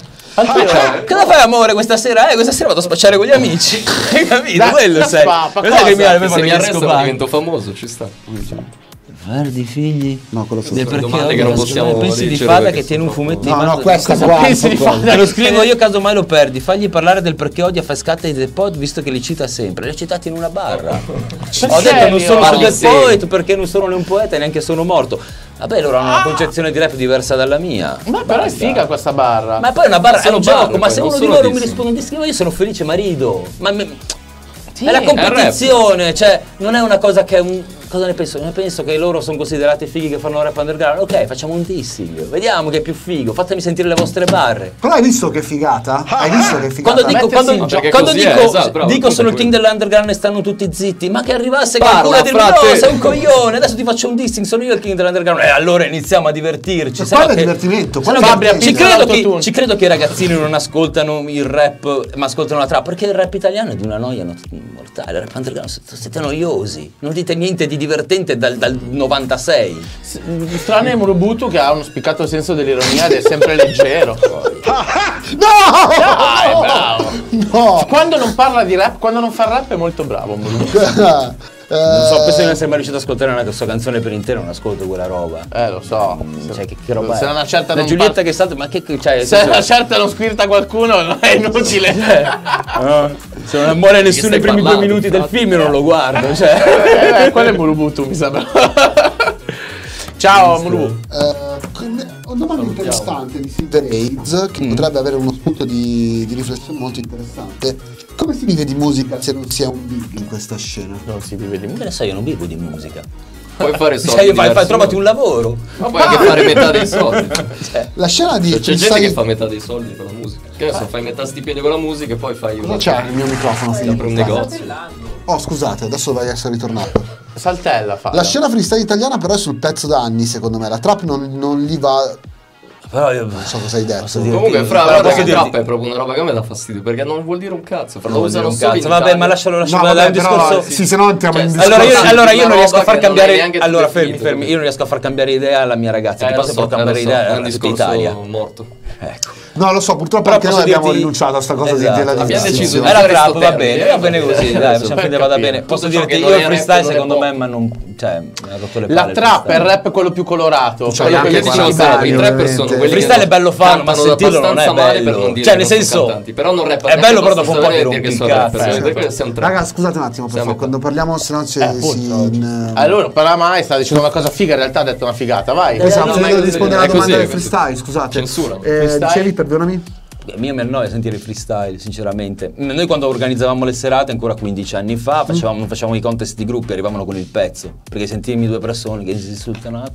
eh. Cosa fai amore questa sera? Eh, questa sera vado a spacciare con gli amici. Hai capito? Dai, Quello ma sei. fa- fa cosa? criminale per Se mi scopati. divento famoso, ci sta. Guardi figli. No, quello Sono perché domande che non possiamo pensi di fada che tiene un fumetto No, in no, mano. questa Cosa qua. pensi di? Te lo scrivo io caso mai lo perdi. Fagli parlare del perché odia Fascatta e del pod visto che li cita sempre. Li ha citati in una barra. Ho detto non sono serio. poet perché non sono né un poeta e neanche sono morto. Vabbè, loro hanno una concezione di rap diversa dalla mia. Ma però è figa questa barra. Ma poi è una barra, è un gioco, ma se uno di loro mi risponde di scrivo io sono felice ma rido. Ma è la competizione, cioè non è una cosa che è un... Cosa ne penso? Ne penso che loro sono considerati fighi che fanno rap underground. Ok, facciamo un dissing. Vediamo che è più figo. Fatemi sentire le vostre barre. Però hai visto che figata? Hai visto che figata? Quando dico, quando, gioco. quando dico, è, esatto, bravo, dico sono il king dell'underground e stanno tutti zitti, ma che arrivasse Parla, qualcuno a dirmi frate." no, sei un coglione, adesso ti faccio un dissing, sono io il king dell'underground. E allora iniziamo a divertirci. Ma no che- divertimento, no che- divertimento. ci, credo che, ci credo che i ragazzini non ascoltano il rap, ma ascoltano la trap, perché il rap italiano è di una noia mortale. Il rap underground siete- siete noiosi, non dite niente di divertente dal, dal 96. S- Tranne Murubutu che ha uno spiccato senso dell'ironia ed è sempre leggero. No! Dai, bravo. No! Quando non parla di rap, quando non fa rap è molto bravo Murubutu. Non so, penso di non Eh, essere mai riuscito ad ascoltare una sua canzone per intero, non ascolto quella roba. Eh, lo so. Cioè, che, che roba Se è? una certa La non Giulietta par- che salta, ma che cioè, Se una certa non squirta qualcuno non è inutile. No, se non muore nessuno nei primi due parlando, minuti del film io non lo guardo, cioè. Eh, eh, quello è Murubutu mi sembra. Ciao eh, come- ho una domanda interessante di Silver AIDS che potrebbe avere uno spunto di, di riflessione molto interessante. Come si vive di musica se non si è un big in questa scena? Non si vive di Che ne so, io non vivo di musica. Puoi fare soldi. Cioè, io fai, trovati un lavoro. Ma puoi anche fare metà dei soldi. La scena di C'è gente freestyle- che fa metà dei soldi con la musica. Che ne so, fai metà stipendio con la musica e poi fai Cosa c'è il mio microfono? Apri un Filippo? negozio. Oh, scusate, adesso vai a essere ritornato. Saltella fa. La scena freestyle italiana però è sul pezzo da anni, secondo me. La trap non, non gli va Però io Non so cosa hai detto. Comunque, fra, che dirti- trap è proprio una roba che a me dà fastidio perché non vuol dire un cazzo. Fra, Non lo usano un cazzo. Vabbè, ma lascialo, No, vabbè, un però, discorso. sì, se no entriamo Cioè, in se- Allora io, discorso allora di io non riesco a far che cambiare. allora, fermi, fermi. Io non riesco a far cambiare idea alla mia ragazza. Eh, Ti lo posso so, far eh, cambiare so, idea è un a tutta discorso Italia. morto. Ecco. No, lo so, purtroppo Però anche noi abbiamo rinunciato a sta cosa Esatto. di, della Abbiamo deciso la trap, questo va bene, va bene eh, così, per dai, capire. finire, vada bene. Posso dirti, che io il freestyle rap secondo me, ma non... Cioè, mi ha rotto le palle La il trap è il rap quello più colorato. Cioè, quello che Io dicevo sempre. i trapper sono freestyle che è bello farlo, ma sentirlo non è abbastanza male per bello. non dire Cioè, nel senso, cantanti, però non rap è bello, però dopo un po' bene rompi il cazzo, eh. Raga, scusate un attimo, per favore, quando parliamo, se no ci Eh, in- Allora, però mai sta dicendo una cosa figa, in realtà ha detto una figata, vai. Esatto, no, io ma è devo così, rispondere alla domanda del freestyle, scusate. Censura. Eh? Dicevi, perdonami? Io mi annoia sentire il freestyle, sinceramente. Noi quando organizzavamo le serate, ancora 15 anni fa, facevamo, facevamo i contest di gruppi, arrivavano con il pezzo. Perché sentirmi due persone che si insultano, ah,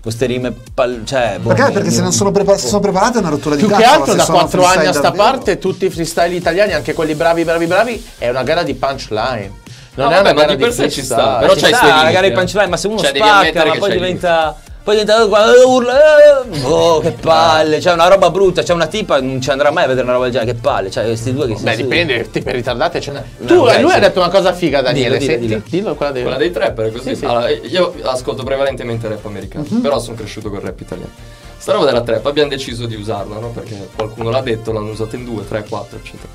queste rime, pal- cioè... boh, Perché? mio- Perché se mio- non sono, prepar- se sono preparate è una rottura di Più cazzo. che ma altro se da sono 4 anni a sta davvero- parte, tutti i freestyle italiani, anche quelli bravi, bravi, bravi, è una gara di punchline. Non No, è vabbè, una gara di per sé ci sta, però Ci i sta, la gara di punchline, ma se uno Cioè, spacca, ma che poi c'hai i diventa... Poi diventa quando urla, eh, oh che palle, c'è una roba brutta, c'è una tipa, non ci andrà mai a vedere una roba del genere, che palle, cioè questi due che si Beh, dipende, tipo ritardate ce n'è. No, Tu, lui sì. ha detto una cosa figa, Daniele. Dillo, dillo, senti? Dillo, quella dei... Quella dei trapper è così. Sì, sì. Allora, io ascolto prevalentemente rap americano, Mhm. però sono cresciuto col rap italiano. Sta roba della trap abbiamo deciso di usarla, no? Perché qualcuno l'ha detto, l'hanno usata in due, tre, quattro, eccetera.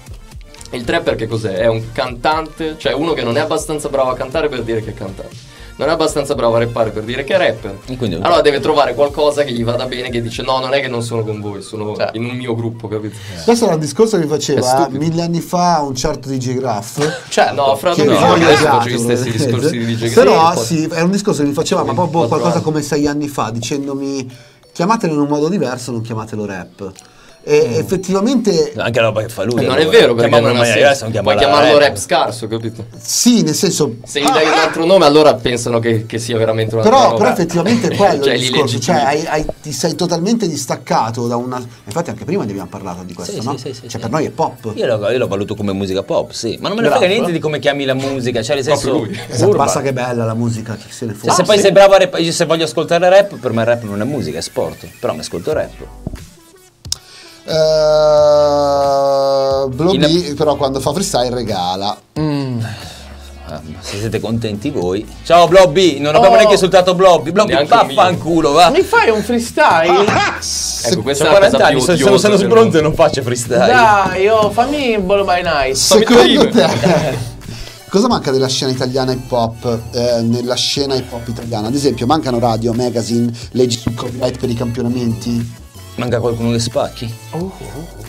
Il trapper che cos'è? È un cantante, cioè uno che non è abbastanza bravo a cantare per dire che è cantante. Non è abbastanza bravo a rappare per dire che è rapper. E quindi- allora deve trovare qualcosa che gli vada bene, che dice no, non è che non sono con voi, sono Certo. in un mio gruppo, capito? Questo era un discorso che faceva mille anni fa un certo DJ Graff. Certo. No, fra Che no, adesso cagato, faccio gli stessi discorsi di DJ Però Green, sì, è un discorso che mi faceva, ma proprio qualcosa anni. come sei anni fa, dicendomi chiamatelo in un modo diverso, non chiamatelo rap. E effettivamente Anche la roba che fa lui. Non è allora. vero perché non in maniera senso. non Puoi chiamarlo rap scarso, capito? sì, nel senso Se gli dai un altro nome allora pensano che, che sia veramente una Però, roba. però effettivamente è quello Cioè, il discorso, cioè hai- hai- ti sei totalmente distaccato da una... Infatti anche prima ne abbiamo parlato di questo, Sì, no? sì, sì, cioè sì. per noi è pop. Io lo, io lo valuto come musica pop, sì. Ma non me ne frega niente di come chiami la musica. Cioè, nel senso. Esatto, basta che è bella la musica, chi se ne fotte. se poi sei bravo a rap, se voglio ascoltare rap, per me rap non è musica, è sport. Però mi ascolto rap. Uh, Bloby In- però quando fa freestyle regala. Ah, ma se siete contenti voi. Ciao Blobby, non abbiamo Oh. neanche insultato Blobby. Blobby, un vaffanculo, va. Mi fai un freestyle? Ecco, questa è la 40 cosa anni, più sono, sono, pronto e non faccio freestyle. Dai, oh, fammi Bolo by Night. Secondo te cosa manca della scena italiana hip hop eh, nella scena hip hop italiana? Ad esempio, mancano radio, magazine, leggi sul copyright per i campionamenti. Manca qualcuno che spacchi.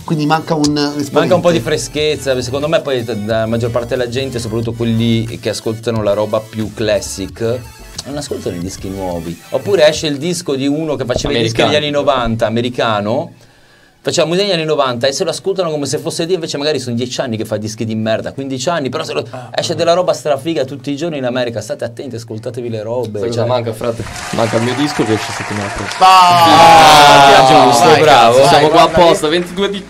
Quindi manca un Manca un po' di freschezza, secondo me poi la maggior parte della gente, soprattutto quelli che ascoltano la roba più classic, non ascoltano i dischi nuovi. Oppure esce il disco di uno che faceva i dischi Americano. degli anni 90, americano, faceva musica degli anni 90 e se lo ascoltano come se fosse di invece magari sono 10 anni che fa dischi di merda, 15 anni, però se lo- esce della roba strafiga tutti i giorni in America, state attenti, ascoltatevi le robe. Sai cioè- manca, frate? Manca il mio disco che esce settimana prossima. Ah, giusto, vai, bravo. cazzo, Siamo vai, qua apposta, 22, di-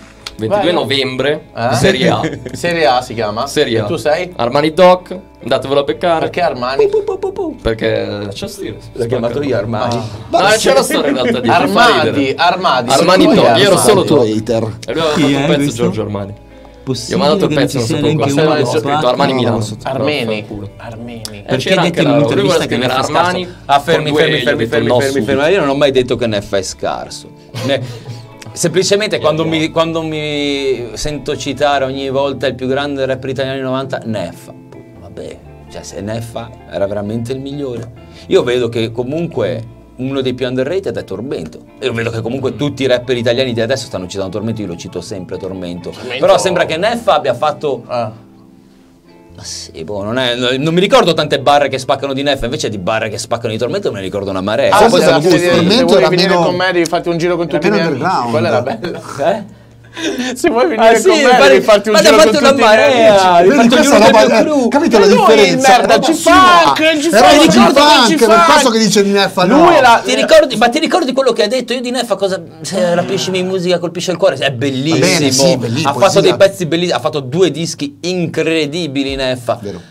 22 Vai, novembre, Eh? Serie A. Serie A si chiama. Serie A. E tu sei? Armani Doc, andatevelo a beccare. Perché Armani? Perché c'è stile. L'ho chiamato io Armani. No, c'è una storia in realtà di Armadi, Armadi. Armani Sei tu, Doc, io ero solo tuo tu. hater. E lui aveva Chi fatto è un pezzo? Giorgio Armani. Io Possibile ho mandato il pezzo, non sapevo cosa. uno C'è scritto? Armani No, Milano. Armeni. Vaffanculo. Armeni. Eh, Perché la- in un'intervista che fa Armani. Ah, fermi, fermi, fermi, io fermi. Io non ho mai detto che Neffa è scarso. Semplicemente quando mi, quando mi sento citare ogni volta il più grande rapper italiano anni 90, Neffa. Vabbè, cioè se Neffa era veramente il migliore. Io vedo che comunque uno dei più underrated è Tormento. Io vedo che comunque tutti i rapper italiani di adesso stanno citando Tormento, io lo cito sempre Tormento. Tormento- Però sembra che Neffa abbia fatto Ah. Ma sì, boh, non, è- non mi ricordo tante barre che spaccano di Neffa, invece di barre che spaccano di tormento me ne ricordo una marea. Ah, poi se, se, se Tormento vuoi venire meno- con me devi farti un giro con tutti i miei amici. underground. Quella era bella. Eh? Se vuoi venire Ah, sì, con me fare- devi farti un giro con tutti una i miei marea. amici. Questa roba, eh, capito la differenza? merda, ci fa anche, ci Era fa, ricordo che G-Funk, ci fa. questo che dice di Neffa no. Lui era Ti ricordi, ma ti ricordi quello che ha detto? Io di Neffa cosa. Se rapisci in musica colpisce il cuore. È bellissimo. Bene, sì, bellissimo, ha fatto poesia. dei pezzi bellissimi. Ha fatto due dischi incredibili. Neffa. Vero.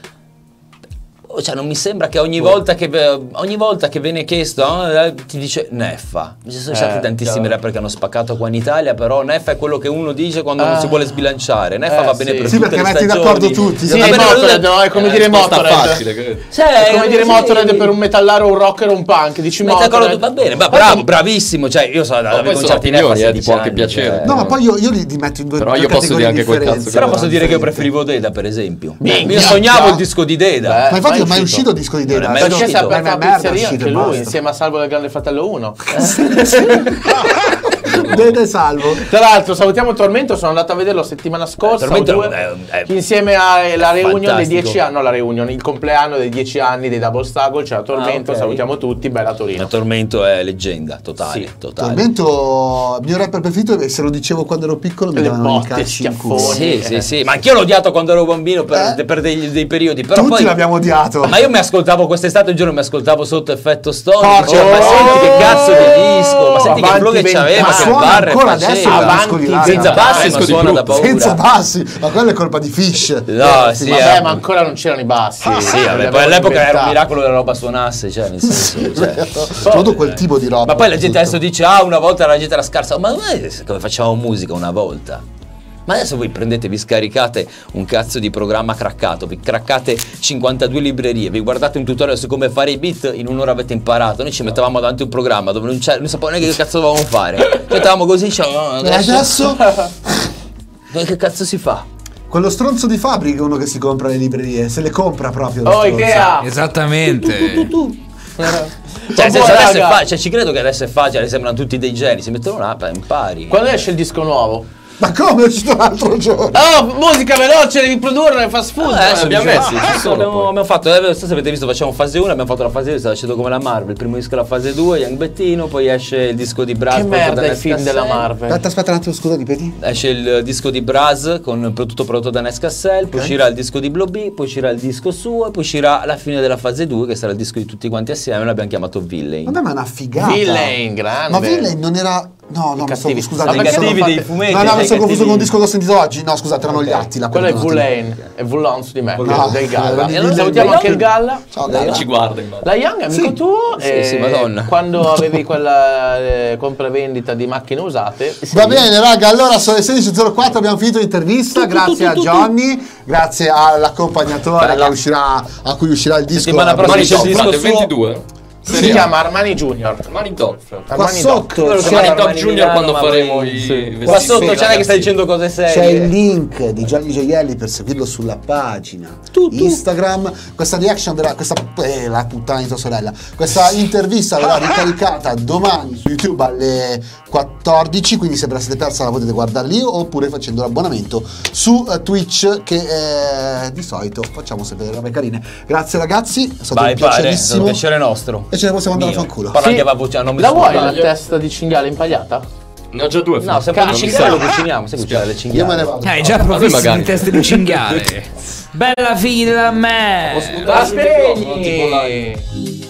Cioè, non mi sembra che ogni volta che, ogni volta che viene chiesto eh, ti dice Neffa. Ci sono stati Eh, tantissimi chiaro. rapper che hanno spaccato qua in Italia, però Neffa è quello che uno dice quando non Ah. si vuole sbilanciare. Neffa Eh, va bene sì. per Sì, tutte perché le metti stagioni. d'accordo tutti. Sì, bene, Motorhead, non- no, è come Eh, dire Motorhead. facile, credo. Cioè, È come dire sì. Motorhead per un metallaro, un rocker o un punk. Dici Metti Motorhead. va bene, ma bravo, bravissimo. Cioè, io so, avevo poi sono concerti Neffa eh, 16 ti può anche anni, piacere. cioè. No, ma poi io, io li, metto in due Però io posso dire anche quel cazzo che Però posso dire che io preferivo Deda, per esempio. Io sognavo il disco di Deda. Ma infatti mai ormai è uscito. il disco di Deda. mai Perché si è aperta la pizzeria uscito anche lui, insieme a Salvo del Grande Fratello 1. Deda e Salvo. Tra l'altro salutiamo Tormento, sono andato a vederlo settimana scorsa. Eh, Tormento due, è- è- insieme alla reunion dei. 10 anni, no la reunion, il compleanno dei 10 anni dei Double Struggle, c'era Tormento, Ah, ok. salutiamo tutti, bella Torino. tormento è leggenda, totale. Sì. totale. Tormento, il mio rapper preferito, e se lo dicevo quando ero piccolo, mi Le davano i botte, calci in culo. Sì, sì, sì, ma anch'io l'ho odiato quando ero bambino per, Eh? per dei, dei periodi. Però Tutti poi, l'abbiamo odiato. Ma io mi ascoltavo quest'estate un giorno, mi ascoltavo sotto effetto storico. Porca Cioè, ma oh! senti che cazzo di disco, ma senti che flow che c'aveva, Ma che suona barre ancora adesso Avanti, Senza bassi, Esco ma suona da paura. Senza bassi, ma quello è colpa di Fish. No, sì, Vabbè, eh, ma ancora non c'erano i bassi. Sì, Li vabbè, poi all'epoca era un miracolo che la roba suonasse, cioè, nel senso, cioè. Soprattutto quel tipo di roba. Ma poi la gente adesso dice, ah, una volta la gente era scarsa. Ma come facciamo musica una volta? Ma adesso voi prendete, vi scaricate un cazzo di programma craccato, vi craccate 52 librerie, vi guardate un tutorial su come fare i beat, in un'ora avete imparato. Noi ci mettevamo davanti un programma dove non, c'è, non sapevamo neanche che cazzo dovevamo fare. Mettavamo così, dicevamo, "Oh, E adesso che cazzo si fa? quello stronzo di Fabri che è uno che si compra le librerie, se le compra proprio. Oh, stronzo. Ikea! Esattamente. Cioè, nel Oh, senso, adesso è raga. fa- cioè, ci credo che adesso è facile, sembrano tutti dei geni, si mettono e impari. Quando esce il disco nuovo? Ma come è uscito l'altro giorno? Oh, musica veloce, devi produrre fast food. Ah, adesso abbiamo messi, ah, sono abbiamo, abbiamo fatto, eh, non so se avete visto, facciamo fase 1, abbiamo fatto la fase 2, sta facendo come la Marvel, il primo disco è la fase 2, Young Bettino, poi esce il disco di Braz. che merda da il film della Marvel. Aspetta, aspetta un attimo, scusa, ripeti. Esce il disco di Braz con tutto prodotto da Nes Cassel, poi uscirà il disco di Blobby, poi uscirà il disco suo e poi uscirà la fine della fase 2 che sarà il disco di tutti quanti assieme, l'abbiamo chiamato Villain. Vabbè, ma è una figata. Villain, grande. Ma Villain non era. No, no, mi cattivi. scusate. Ma sono- cattivi non dei fate- fumetti. No, no, mi sono confuso con un disco che ho sentito oggi. No, scusate, erano gli Attila. Quello è. Vulain, è Vulan su di me, No, quello del Galla. eh, E allora il- salutiamo anche il Galla. Ciao, Galla. ci guarda in La Young, amico Sì. tuo, Sì, e sì, madonna. quando avevi quella eh, compravendita di macchine usate. Va bene, raga, allora sono le 16.04, abbiamo finito l'intervista. Grazie a Johnny, grazie all'accompagnatore uscirà, a cui uscira il disco. Settimana la prossima il Frate, disco suo. 22. Si chiama Armani Junior. Armani Top. Qua Armani sotto c'è, Armani Top Armani Junior Milano, quando faremo i sì. Qua sotto c'è lei che sta dicendo cose serie. c'è il link di Johnny Gioielli per seguirlo sulla pagina Instagram. Questa reaction verrà, questa eh, la puttana di tua sorella. Questa intervista verrà ricaricata domani su YouTube alle 14. Quindi se ve la siete persa la potete guardare lì oppure facendo l'abbonamento su eh, Twitch che eh, di solito facciamo sempre robe carine. Grazie ragazzi, è stato Vai, un pare, è un piacerissimo. piacere nostro. E ce ne possiamo andare a fanculo. Parla anche a voce a nome La vuoi la testa di cinghiale impagliata? Ne ho già due. No, se Cazzo. cinghiale lo cuciniamo, sai cucinare le Io cinghiale. me ne vado. Hai già lui provvisto magari. di testa di cinghiale. Bella figlia da me. La spegni!